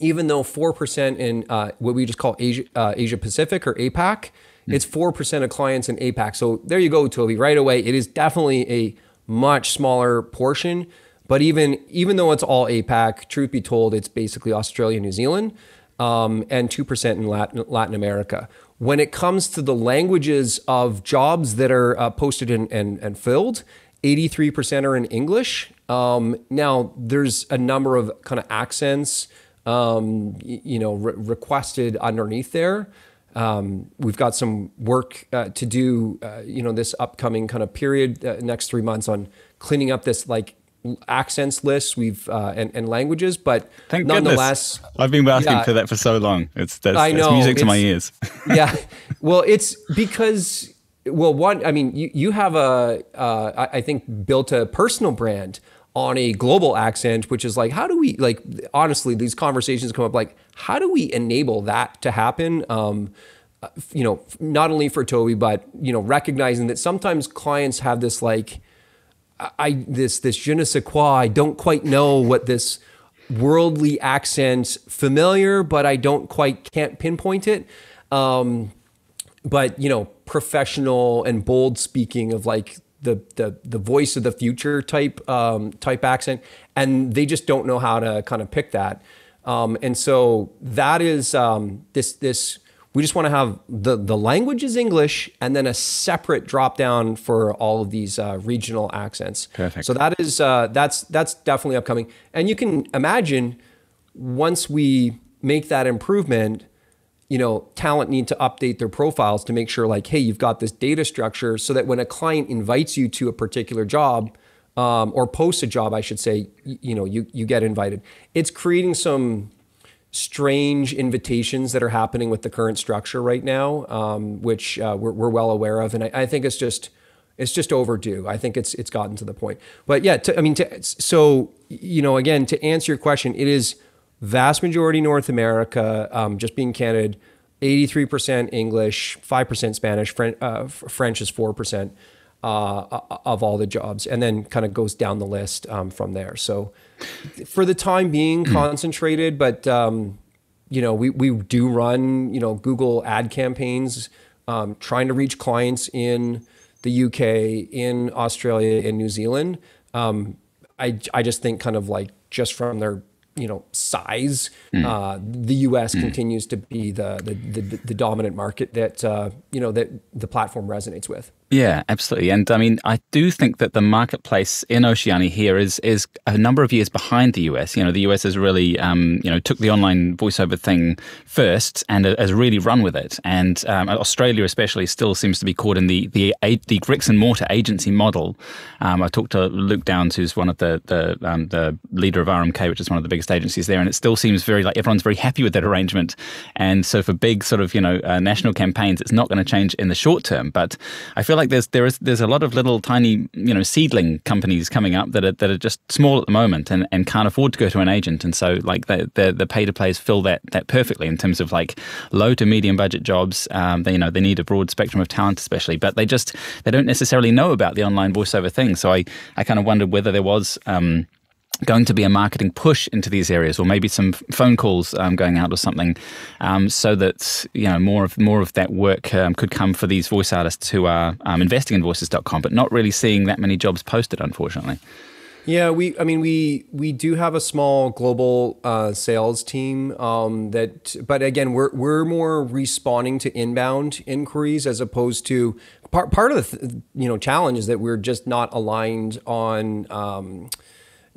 even though 4% in uh, what we just call Asia, uh, Asia Pacific or APAC, mm. it's 4% of clients in APAC. So there you go, Toby. Right away, it is definitely a much smaller portion. But even even though it's all APAC, truth be told, it's basically Australia, New Zealand, um, and 2% in Latin, Latin America. When it comes to the languages of jobs that are uh, posted and, and, and filled, 83% are in English. Um, now, there's a number of kind of accents um, you know, re- requested underneath there. Um, we've got some work uh, to do, uh, you know, this upcoming kind of period, uh, next three months on cleaning up this like accents lists we've uh, and, and languages but Thank nonetheless goodness. i've been asking yeah, for that for so long it's that's, I know, that's music to my ears yeah well it's because well one i mean you, you have a uh, I think built a personal brand on a global accent, which is like, how do we, like, honestly, these conversations come up like, how do we enable that to happen? Um, you know, not only for Toby, but, you know, recognizing that sometimes clients have this, like, I, this, this je ne sais quoi, I don't quite know what this worldly accent familiar, but I don't quite, can't pinpoint it. Um, but, you know, professional and bold speaking of like the the the voice of the future type um, type accent, and they just don't know how to kind of pick that. Um, and so that is um, this this we just want to have the the language is English and then a separate drop down for all of these uh, regional accents. Perfect. So that is uh, that's that's definitely upcoming, and you can imagine once we make that improvement, you know, talent need to update their profiles to make sure like, hey, you've got this data structure so that when a client invites you to a particular job um, or posts a job, I should say, you, you know, you you get invited. It's creating some strange invitations that are happening with the current structure right now, um, which uh, we're, we're, well aware of, and I, I, think it's just it's just overdue. I think it's it's gotten to the point. But yeah, to, I mean, to, so you know, again, to answer your question, it is vast majority North America. Um, just being candid, eighty three percent English, five percent Spanish, French, uh, French is four percent. Uh, of all the jobs, and then kind of goes down the list um, from there. So, for the time being, hmm. concentrated, but um, you know, we we do run you know Google ad campaigns, um, trying to reach clients in the UK, in Australia, in New Zealand. Um, I I just think kind of like just from their you know size, mm. uh, the U.S. Mm. continues to be the, the the, the dominant market that uh, you know that the platform resonates with. Yeah, absolutely. And I mean, I do think that the marketplace in Oceania here is is a number of years behind the US. You know, the US has really, um, you know, took the online voiceover thing first and has really run with it. And um, Australia, especially, still seems to be caught in the the the bricks and mortar agency model. Um, I talked to Luke Downs, who's one of the the um, the leader of RMK, which is one of the biggest agencies there, and it still seems very like everyone's very happy with that arrangement. And so for big sort of you know uh, national campaigns, it's not going to change in the short term. But I feel like there's there is there's a lot of little tiny you know seedling companies coming up that are that are just small at the moment and, and can't afford to go to an agent, and so like the the, the pay to plays fill that that perfectly in terms of like low to medium budget jobs. Um, they you know they need a broad spectrum of talent, especially, but they just they don't necessarily know about the online voiceover thing. So I I kind of wondered whether there was. Um, going to be a marketing push into these areas, or maybe some phone calls um, going out or something, um, so that you know more of more of that work um, could come for these voice artists who are um, investing in voices.com, but not really seeing that many jobs posted, unfortunately. Yeah, we. I mean, we we do have a small global uh, sales team um, that, but again, we're we're more responding to inbound inquiries as opposed to part part of the th- you know challenge is that we're just not aligned on um,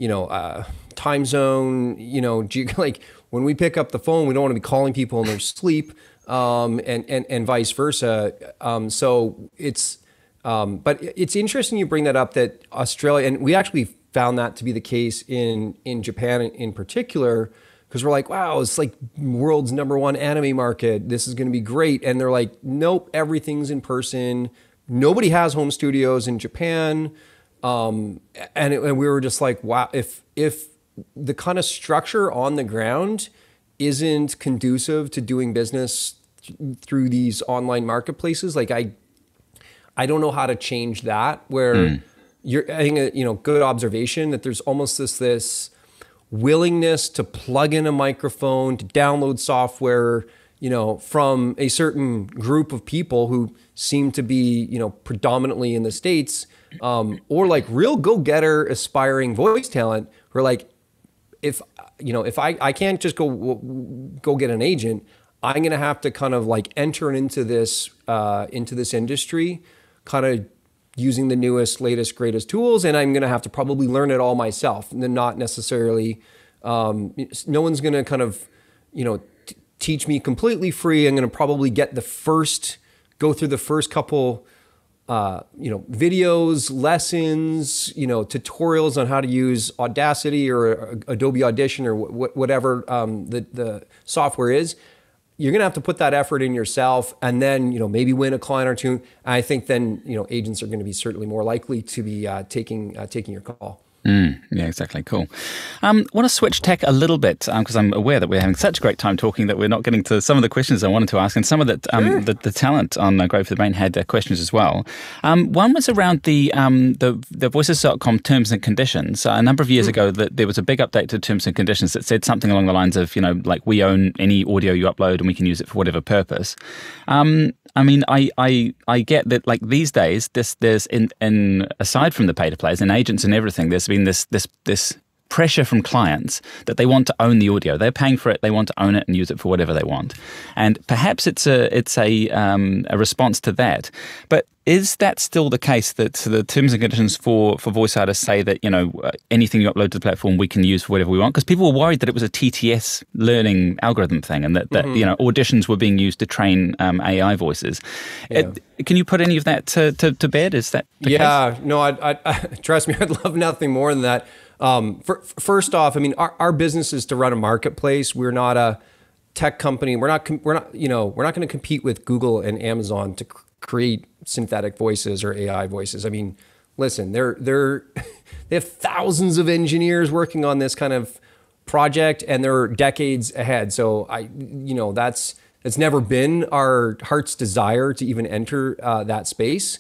you know, uh, time zone, you know, like when we pick up the phone, we don't want to be calling people in their sleep, um, and, and, and vice versa. Um, so it's, um, but it's interesting you bring that up that Australia, and we actually found that to be the case in, in Japan in particular, because we're like, wow, it's like world's number one anime market. This is going to be great. And they're like, nope, everything's in person. Nobody has home studios in Japan. Um, and, it, and we were just like, wow, if if the kind of structure on the ground isn't conducive to doing business th- through these online marketplaces, like I, I don't know how to change that. Where mm. you're, I think, uh, you know, good observation that there's almost this this willingness to plug in a microphone, to download software, you know, from a certain group of people who seem to be, you know, predominantly in the states um, or like real go-getter aspiring voice talent who are like if you know if i i can't just go go get an agent i'm gonna have to kind of like enter into this uh, into this industry kind of using the newest latest greatest tools and i'm gonna have to probably learn it all myself and then not necessarily um, no one's gonna kind of you know teach me completely free. I'm gonna probably get the first go through the first couple uh, you know, videos, lessons, you know, tutorials on how to use Audacity or Adobe Audition or wh- whatever um, the, the software is. You're gonna have to put that effort in yourself, and then you know maybe win a client or two. I think then you know agents are going to be certainly more likely to be uh, taking uh, taking your call. Mm, yeah, exactly. Cool. Um, I want to switch tech a little bit because um, I'm aware that we're having such a great time talking that we're not getting to some of the questions I wanted to ask, and some of the um, sure. the, the, talent on uh, Gravy for the Brain had uh, questions as well. Um, one was around the um, the, the Voices.com terms and conditions. Uh, a number of years mm. ago, that there was a big update to terms and conditions that said something along the lines of, you know, like we own any audio you upload and we can use it for whatever purpose. Um, I mean, I, I I get that like these days, this there's in in aside from the pay to plays and agents and everything, there's been this this this pressure from clients that they want to own the audio. They're paying for it. They want to own it and use it for whatever they want. And perhaps it's a it's a um, a response to that. But is that still the case that the terms and conditions for, for voice artists say that you know anything you upload to the platform we can use for whatever we want? Because people were worried that it was a TTS learning algorithm thing, and that, that mm-hmm. you know auditions were being used to train um, AI voices. Yeah. It, can you put any of that to, to, to bed? Is that yeah? Case? No, I, I, trust me. I'd love nothing more than that. Um, for, first off, I mean, our, our business is to run a marketplace. We're not a tech company. We're not. We're not. You know, we're not going to compete with Google and Amazon to cr- create synthetic voices or AI voices. I mean, listen, they're they're they have thousands of engineers working on this kind of project, and they're decades ahead. So I, you know, that's it's never been our heart's desire to even enter uh, that space.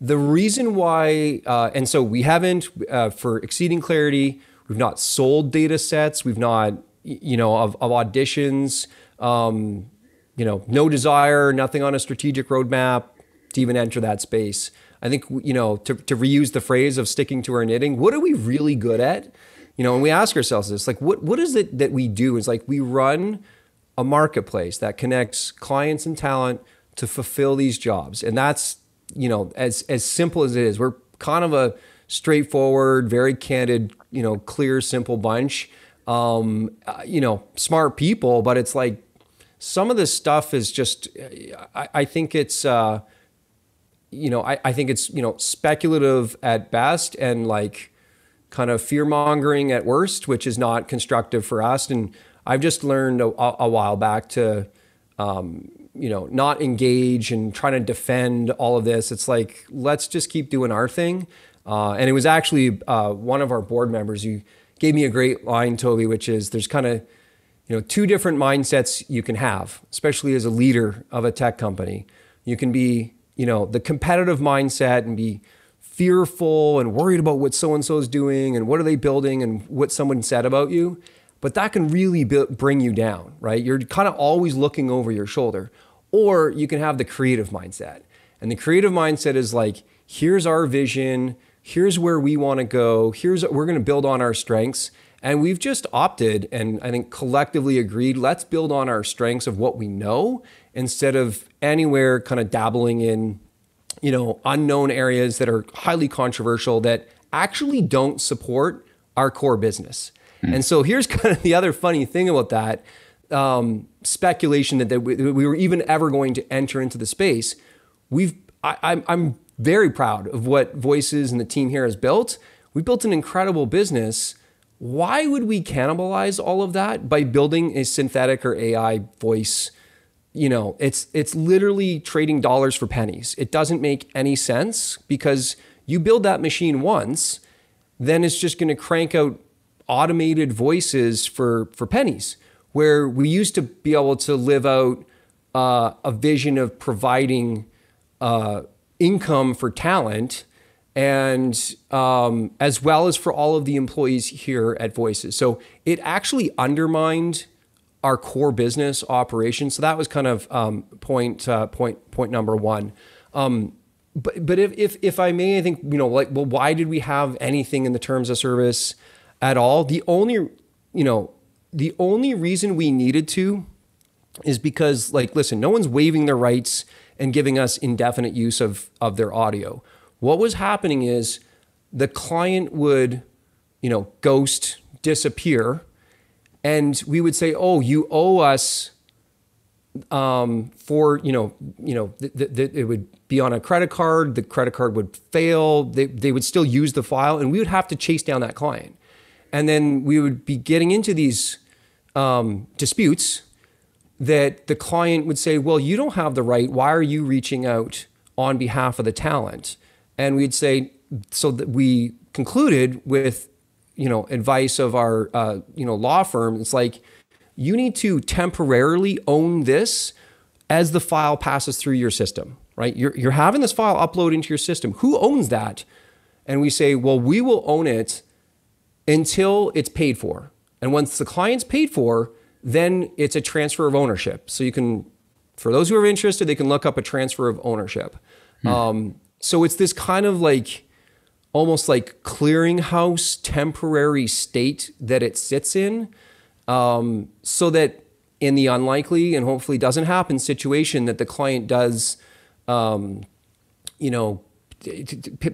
The reason why, uh, and so we haven't, uh, for exceeding clarity, we've not sold data sets, we've not, you know, of, of auditions, um, you know, no desire, nothing on a strategic roadmap to even enter that space. I think, you know, to, to reuse the phrase of sticking to our knitting, what are we really good at? You know, and we ask ourselves this, like, what, what is it that we do? It's like we run a marketplace that connects clients and talent to fulfill these jobs. And that's you know, as as simple as it is, we're kind of a straightforward, very candid, you know, clear, simple bunch. Um, uh, you know, smart people, but it's like some of this stuff is just. I, I think it's. Uh, you know, I, I think it's you know speculative at best and like kind of fear mongering at worst, which is not constructive for us. And I've just learned a, a while back to um, you know, not engage and trying to defend all of this. It's like, let's just keep doing our thing. Uh, and it was actually uh, one of our board members who gave me a great line, Toby, which is there's kind of, you know, two different mindsets you can have, especially as a leader of a tech company. You can be, you know, the competitive mindset and be fearful and worried about what so and so is doing and what are they building and what someone said about you but that can really bring you down, right? You're kind of always looking over your shoulder. Or you can have the creative mindset. And the creative mindset is like, here's our vision, here's where we want to go, here's we're going to build on our strengths. And we've just opted and I think collectively agreed, let's build on our strengths of what we know instead of anywhere kind of dabbling in, you know, unknown areas that are highly controversial that actually don't support our core business. Mm. And so here's kind of the other funny thing about that um, speculation that, that we, we, were even ever going to enter into the space. We've I, I'm, I'm very proud of what Voices and the team here has built. We built an incredible business. Why would we cannibalize all of that by building a synthetic or AI voice? You know, it's it's literally trading dollars for pennies. It doesn't make any sense because you build that machine once, then it's just going to crank out automated voices for for pennies where we used to be able to live out uh, a vision of providing uh, income for talent and um, as well as for all of the employees here at voices. So it actually undermined our core business operation so that was kind of um, point, uh, point, point number one. Um, but, but if, if, if i may i think you know like well why did we have anything in the terms of service at all. The only, you know, the only reason we needed to is because, like, listen, no one's waiving their rights and giving us indefinite use of, of their audio. What was happening is the client would, you know, ghost, disappear, and we would say, "Oh, you owe us um, for you know, you know, th- th- it would be on a credit card. The credit card would fail. They they would still use the file, and we would have to chase down that client and then we would be getting into these um, disputes that the client would say, Well, you don't have the right. Why are you reaching out on behalf of the talent? And we'd say, So that we concluded with, you know, advice of our, uh, you know, law firm. It's like, you need to temporarily own this as the file passes through your system, right? You're, you're having this file upload into your system. Who owns that? And we say, well, we will own it until it's paid for. And once the client's paid for, then it's a transfer of ownership. So you can for those who are interested, they can look up a transfer of ownership. Hmm. Um, so it's this kind of like almost like clearinghouse temporary state that it sits in, um, so that in the unlikely and hopefully doesn't happen situation that the client does, um, you know,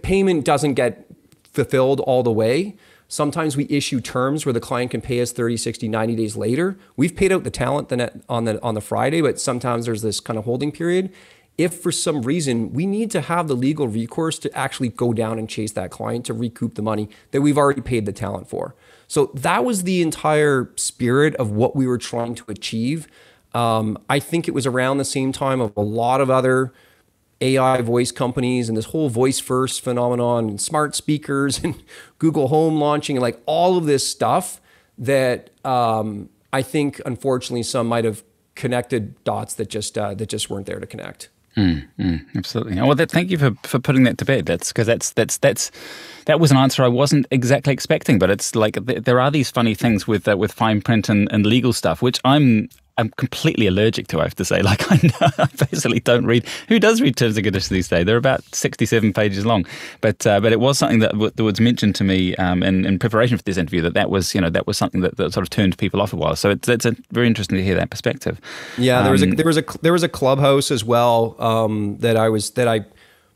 payment doesn't get fulfilled all the way. Sometimes we issue terms where the client can pay us 30, 60, 90 days later. We've paid out the talent then on the on the Friday, but sometimes there's this kind of holding period. If for some reason we need to have the legal recourse to actually go down and chase that client to recoup the money that we've already paid the talent for. So that was the entire spirit of what we were trying to achieve. Um, I think it was around the same time of a lot of other AI voice companies and this whole voice first phenomenon and smart speakers and Google Home launching and like all of this stuff that um, I think unfortunately some might have connected dots that just uh, that just weren't there to connect. Mm, mm, absolutely. Oh, well, that, thank you for, for putting that to bed. That's because that's that's that's that was an answer I wasn't exactly expecting. But it's like there are these funny things with uh, with fine print and, and legal stuff, which I'm I'm completely allergic to. I have to say, like I, know, I basically don't read. Who does read terms and conditions these days? They're about sixty-seven pages long. But uh, but it was something that, that was mentioned to me um, in, in preparation for this interview that that was you know that was something that, that sort of turned people off a while. So it's, it's a, very interesting to hear that perspective. Yeah, there was a um, there was a there was a clubhouse as well um, that I was that I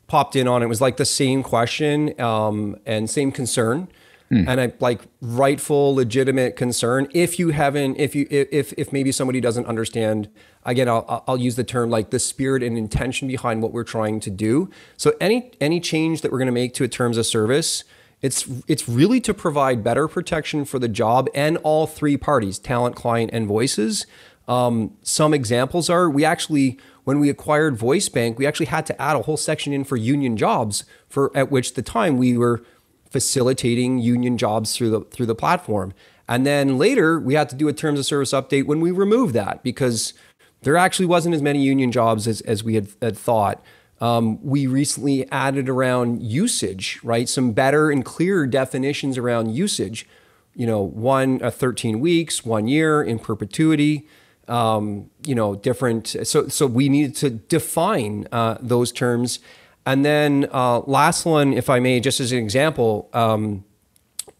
popped in on. It was like the same question um, and same concern mm. and a like rightful, legitimate concern. If you haven't, if you, if if maybe somebody doesn't understand, again, I'll I'll use the term like the spirit and intention behind what we're trying to do. So any any change that we're going to make to a terms of service. It's it's really to provide better protection for the job and all three parties, talent, client, and voices. Um, some examples are we actually when we acquired VoiceBank, we actually had to add a whole section in for union jobs for at which the time we were facilitating union jobs through the through the platform. And then later we had to do a terms of service update when we removed that because there actually wasn't as many union jobs as, as we had, had thought. Um, we recently added around usage, right? Some better and clearer definitions around usage. You know, one, uh, 13 weeks, one year in perpetuity. Um, you know, different. So, so we needed to define uh, those terms and then uh, last one, if I may, just as an example, um,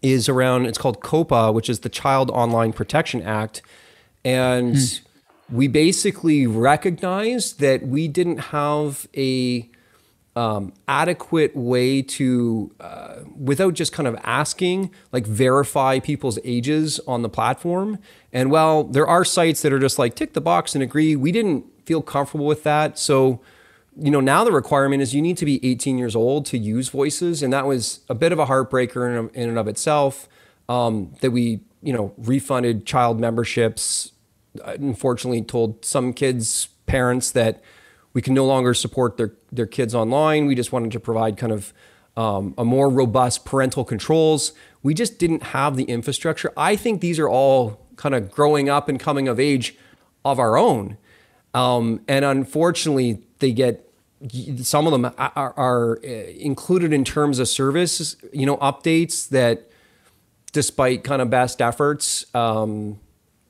is around. It's called COPA, which is the Child Online Protection Act, and mm. we basically recognized that we didn't have a um, adequate way to, uh, without just kind of asking, like verify people's ages on the platform. And while there are sites that are just like tick the box and agree, we didn't feel comfortable with that. So you know, now the requirement is you need to be 18 years old to use voices. And that was a bit of a heartbreaker in, in and of itself um, that we, you know, refunded child memberships. Unfortunately, told some kids' parents that we can no longer support their, their kids online. We just wanted to provide kind of um, a more robust parental controls. We just didn't have the infrastructure. I think these are all kind of growing up and coming of age of our own. Um, and unfortunately, they get some of them are, are, uh, included in terms of service, you know, updates that despite kind of best efforts, um,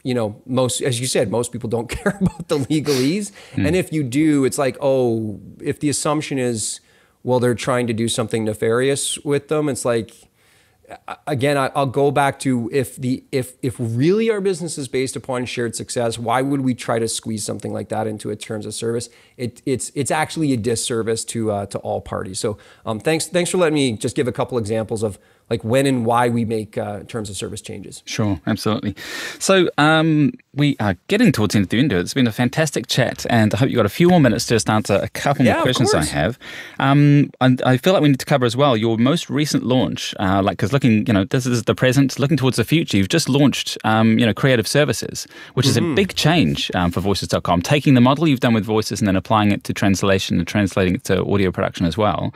you know, most, as you said, most people don't care about the legalese. Mm. And if you do, it's like, oh, if the assumption is, well, they're trying to do something nefarious with them, it's like, again, I'll go back to if the if if really our business is based upon shared success, why would we try to squeeze something like that into a terms of service? It, it's it's actually a disservice to uh, to all parties. So um, thanks thanks for letting me just give a couple examples of like when and why we make uh, terms of service changes. Sure, absolutely. So um, we are getting towards the end of the window. It's been a fantastic chat, and I hope you got a few more minutes to just answer a couple yeah, more questions I have. Um, I feel like we need to cover as well your most recent launch, uh, like because looking, you know, this is the present, looking towards the future. You've just launched, um, you know, Creative Services, which mm-hmm. is a mm-hmm. big change um, for Voices.com, taking the model you've done with Voices and then applying it to translation and translating it to audio production as well.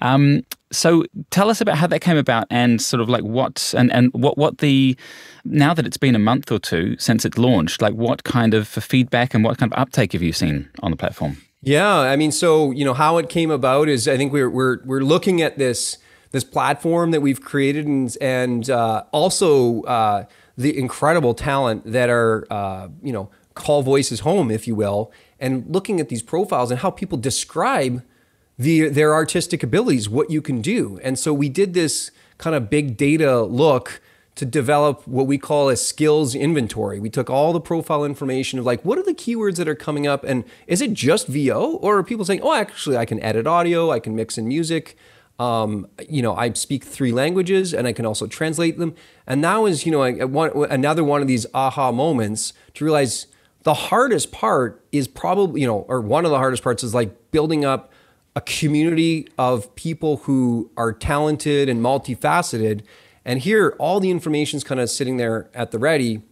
Um, so tell us about how that came about and sort of like what and, and what what the now that it's been a month or two since it launched, like what kind of feedback and what kind of uptake have you seen on the platform? Yeah, I mean, so you know how it came about is I think we're we're we're looking at this this platform that we've created and and uh, also uh, the incredible talent that are uh, you know call voices home, if you will, and looking at these profiles and how people describe the, their artistic abilities, what you can do. And so we did this kind of big data look to develop what we call a skills inventory. We took all the profile information of like, what are the keywords that are coming up? And is it just VO? Or are people saying, oh, actually, I can edit audio, I can mix in music. Um, you know, I speak three languages and I can also translate them. And that was, you know, another one of these aha moments to realize the hardest part is probably, you know, or one of the hardest parts is like building up a community of people who are talented and multifaceted. And here, all the information is kind of sitting there at the ready.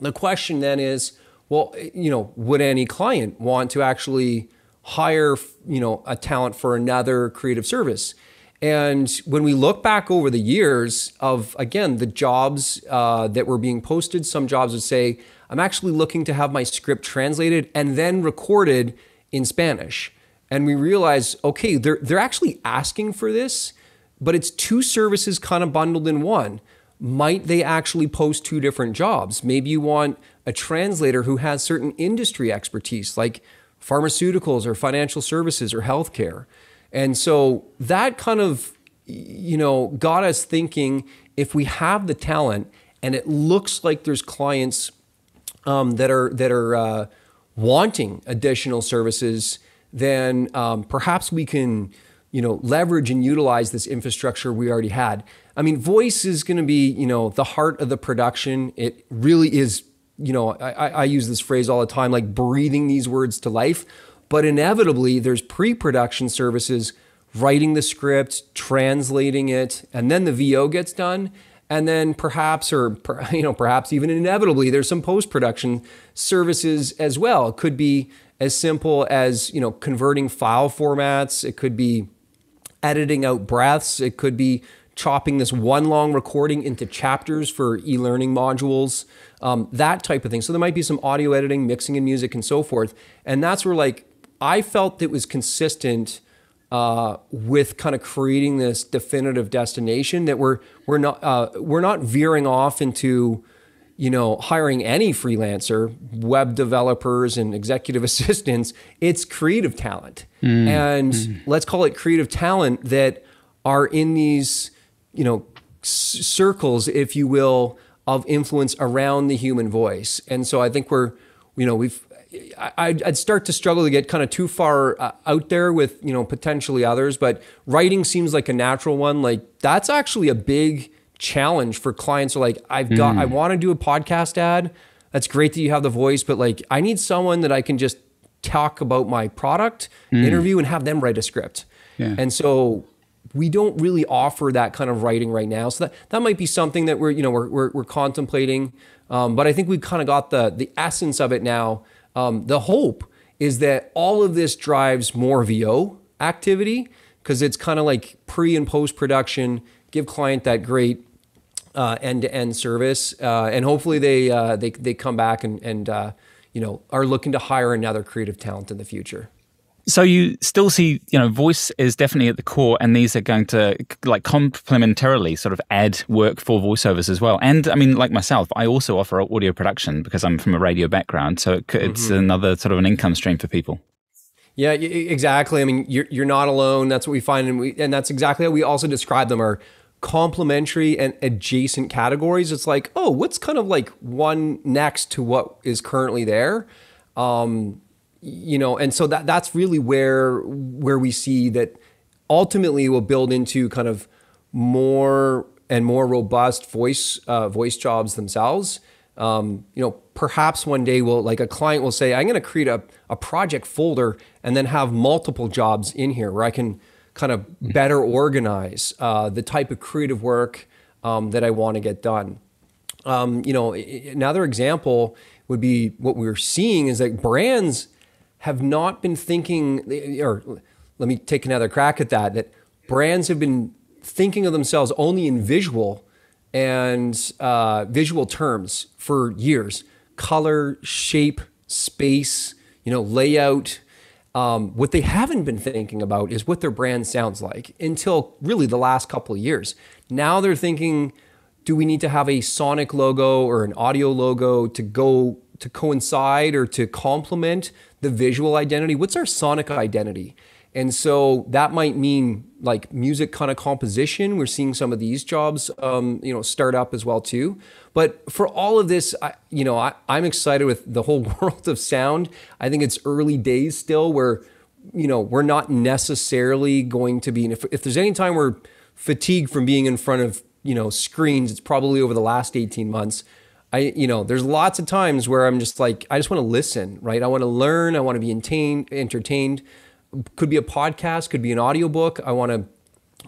The question then is, well, you know, would any client want to actually hire, you know, a talent for another creative service? And when we look back over the years of, again, the jobs uh, that were being posted, some jobs would say, I'm actually looking to have my script translated and then recorded in Spanish and we realize, okay, they're they're actually asking for this, but it's two services kind of bundled in one. Might they actually post two different jobs? Maybe you want a translator who has certain industry expertise, like pharmaceuticals or financial services or healthcare. And so that kind of you know got us thinking if we have the talent and it looks like there's clients um, that are that are uh, wanting additional services then um, perhaps we can you know leverage and utilize this infrastructure we already had. I mean voice is going to be you know the heart of the production. It really is you know I, I use this phrase all the time like breathing these words to life. But inevitably there's pre-production services writing the script translating it and then the vo gets done. And then perhaps or you know perhaps even inevitably there's some post-production services as well. It could be as simple as you know converting file formats. It could be editing out breaths. It could be chopping this one long recording into chapters for e-learning modules, um, that type of thing. So there might be some audio editing, mixing in music, and so forth. And that's where like I felt it was consistent uh, with kind of creating this definitive destination that we're we're not uh, we're not veering off into you know, hiring any freelancer, web developers and executive assistants, it's creative talent. Mm. And mm. let's call it creative talent that are in these, you know, s- circles, if you will, of influence around the human voice. And so I think we're, you know, we've, I, would start to struggle to get kind of too far uh, out there with, you know, potentially others, but writing seems like a natural one. Like that's actually a big, challenge for clients are like, I've got, mm. I want to do a podcast ad. That's great that you have the voice, but like, I need someone that I can just talk about my product, mm. interview, and have them write a script. Yeah. And so we don't really offer that kind of writing right now. So that, that might be something that we're, you know, we're, we're, we're contemplating. Um, but I think we've kind of got the, the essence of it now. Um, the hope is that all of this drives more VO activity because it's kind of like pre and post production, give client that great uh, end-to-end service, uh, and hopefully they uh, they they come back and and uh, you know are looking to hire another creative talent in the future. So you still see, you know, voice is definitely at the core, and these are going to like complementarily sort of add work for voiceovers as well. And I mean, like myself, I also offer audio production because I'm from a radio background, so it, it's mm-hmm. another sort of an income stream for people. Yeah, exactly. I mean, you're you're not alone. That's what we find, and we and that's exactly how we also describe them. Are complementary and adjacent categories. It's like, oh, what's kind of like one next to what is currently there? Um, you know, and so that that's really where where we see that ultimately will build into kind of more and more robust voice uh, voice jobs themselves. Um, you know, perhaps one day will like a client will say, I'm going to create a, a project folder and then have multiple jobs in here where I can kind of better organize uh, the type of creative work um, that I want to get done. Um, you know, another example would be what we're seeing is that brands have not been thinking, or let me take another crack at that, that brands have been thinking of themselves only in visual and uh, visual terms for years color, shape, space, you know, layout, um, what they haven't been thinking about is what their brand sounds like until really the last couple of years. Now they're thinking, do we need to have a sonic logo or an audio logo to go to coincide or to complement the visual identity? What's our sonic identity? And so that might mean like music kind of composition. We're seeing some of these jobs, um, you know, start up as well too. But for all of this, I, you know, I, I'm excited with the whole world of sound. I think it's early days still, where you know we're not necessarily going to be. If, if there's any time we're fatigued from being in front of you know screens, it's probably over the last 18 months. I, you know, there's lots of times where I'm just like, I just want to listen, right? I want to learn. I want to be entertained. entertained could be a podcast, could be an audiobook. I want to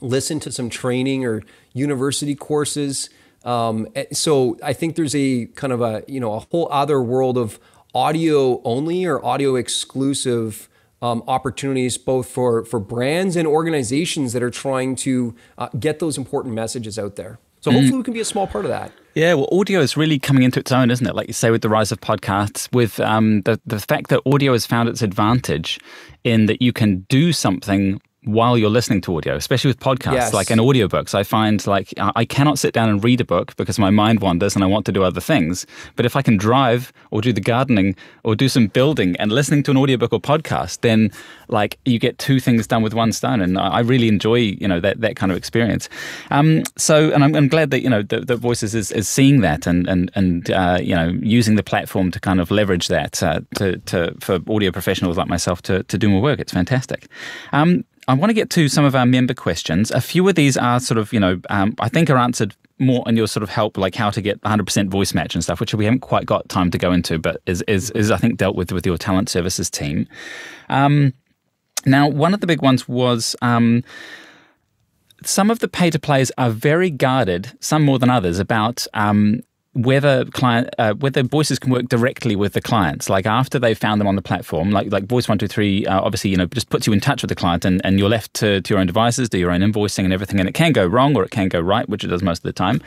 listen to some training or university courses. Um, eh, so I think there's a kind of a you know a whole other world of audio only or audio exclusive um, opportunities both for for brands and organizations that are trying to uh, get those important messages out there. So hopefully mm. we can be a small part of that. Yeah, well, audio is really coming into its own, isn't it? Like you say, with the rise of podcasts, with um, the the fact that audio has found its advantage in that you can do something while you're listening to audio, especially with podcasts, yes. like in audiobooks. I find like I cannot sit down and read a book because my mind wanders and I want to do other things. But if I can drive or do the gardening or do some building and listening to an audiobook or podcast, then like you get two things done with one stone. And I really enjoy, you know, that, that kind of experience. Um, so, and I'm, I'm, glad that, you know, the, the Voices is, is seeing that and, and, and uh, you know, using the platform to kind of leverage that uh, to, to, for audio professionals like myself to, to do more work. It's fantastic. Um, I want to get to some of our member questions. A few of these are sort of, you know, um, I think are answered more on your sort of help, like how to get 100% voice match and stuff, which we haven't quite got time to go into, but is, is, is I think, dealt with with your talent services team. Um, now, one of the big ones was. Um, some of the pay to plays are very guarded, some more than others, about um, whether client uh, whether voices can work directly with the clients. Like after they've found them on the platform like like voice 123 uh, obviously you know just puts you in touch with the client and, and you're left to, to your own devices do your own invoicing and everything and it can go wrong or it can go right which it does most of the time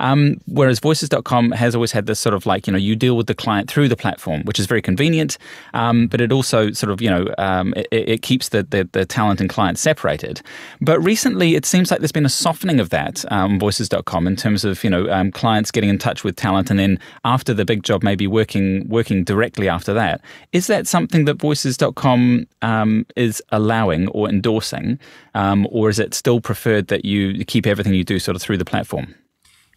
um, whereas voices.com has always had this sort of like you know you deal with the client through the platform which is very convenient um, but it also sort of you know um, it, it, keeps the, the, the talent and client separated but recently it seems like there's been a softening of that um, voices.com in terms of you know um, clients getting in touch with talent, and then after the big job, maybe working working directly after that. Is that something that Voices.com um, is allowing or endorsing, or is it still preferred that you keep everything you do sort of through the platform?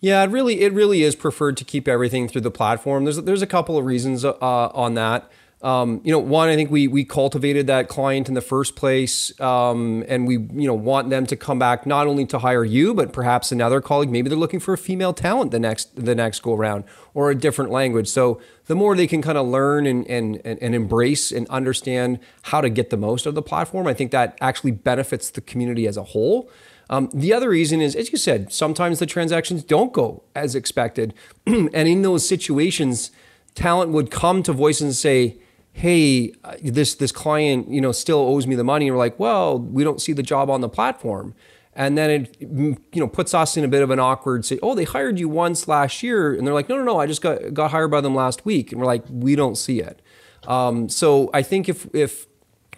Yeah, it really it really is preferred to keep everything through the platform. There's there's a couple of reasons uh, on that. Um, you know, one, I think we we cultivated that client in the first place, um, and we you know want them to come back not only to hire you, but perhaps another colleague. Maybe they're looking for a female talent the next the next go around, or a different language. So the more they can kind of learn and and and embrace and understand how to get the most of the platform, I think that actually benefits the community as a whole. Um, the other reason is, as you said, sometimes the transactions don't go as expected, and in those situations, talent would come to voice and say hey, uh, this this client, you know, still owes me the money. And we're like, well, we don't see the job on the platform. And then it, you know, puts us in a bit of an awkward say, oh, they hired you once last year. And they're like, no, no, no, I just got, got hired by them last week. And we're like, we don't see it. Um, so I think if, if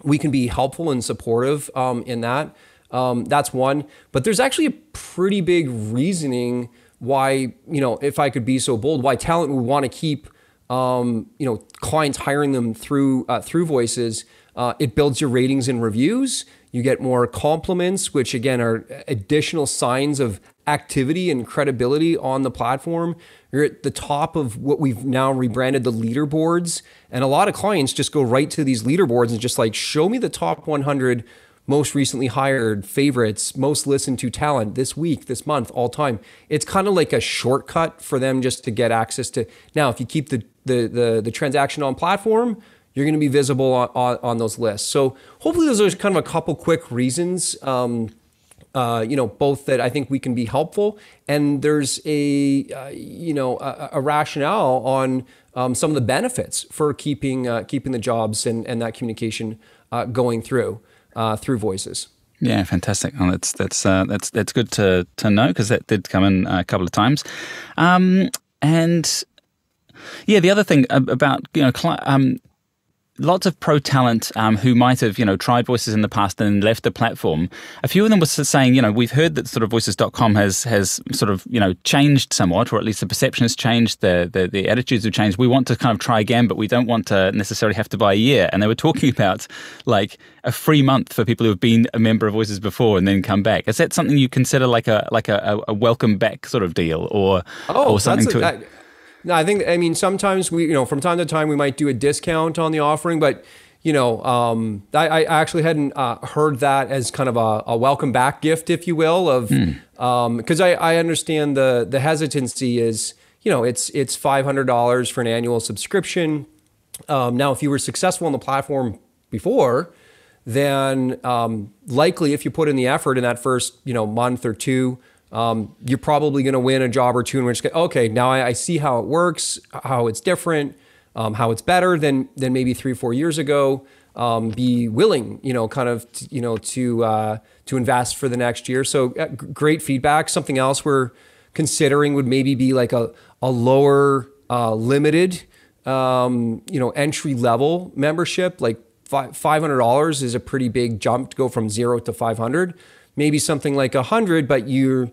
we can be helpful and supportive um, in that, um, that's one. But there's actually a pretty big reasoning why, you know, if I could be so bold, why talent would want to keep um, you know, clients hiring them through uh, through voices, uh, it builds your ratings and reviews. You get more compliments, which again are additional signs of activity and credibility on the platform. You're at the top of what we've now rebranded the leaderboards, and a lot of clients just go right to these leaderboards and just like show me the top 100 most recently hired, favorites, most listened to talent this week, this month, all time. It's kind of like a shortcut for them just to get access to. Now, if you keep the the the, the transaction on platform, you're going to be visible on, on, on, those lists. So hopefully, those are kind of a couple quick reasons. Um, uh, you know, both that I think we can be helpful, and there's a uh, you know a, a rationale on um, some of the benefits for keeping uh, keeping the jobs and and that communication uh, going through uh, through voices. Yeah, fantastic. Well, that's that's uh, that's that's good to to know because that did come in a couple of times, um, and yeah, the other thing about you know um, lots of pro talent um, who might have, you know, tried Voices in the past and left the platform. A few of them were saying, you know, we've heard that sort of Voices.com has has sort of, you know, changed somewhat, or at least the perception has changed, the, the the attitudes have changed. We want to kind of try again, but we don't want to necessarily have to buy a year. And they were talking about like a free month for people who have been a member of Voices before and then come back. Is that something you consider like a like a, a welcome back sort of deal, or oh, or something to? That, no, I think I mean sometimes we you know from time to time we might do a discount on the offering, but you know um, I, I, actually hadn't uh, heard that as kind of a, a, welcome back gift, if you will, of because mm. um, I, I understand the the hesitancy is you know it's it's five hundred dollars for an annual subscription. Um, now, if you were successful on the platform before, then um, likely if you put in the effort in that first you know month or two um, you're probably going to win a job or two in which okay now I, I see how it works how it's different um, how it's better than than maybe three four years ago. Um, be willing you know kind of to, you know to uh, to invest for the next year. So uh, great feedback. Something else we're considering would maybe be like a, a lower uh, limited um, you know entry level membership like $500 is a pretty big jump to go from zero to 500 maybe something like 100 but you're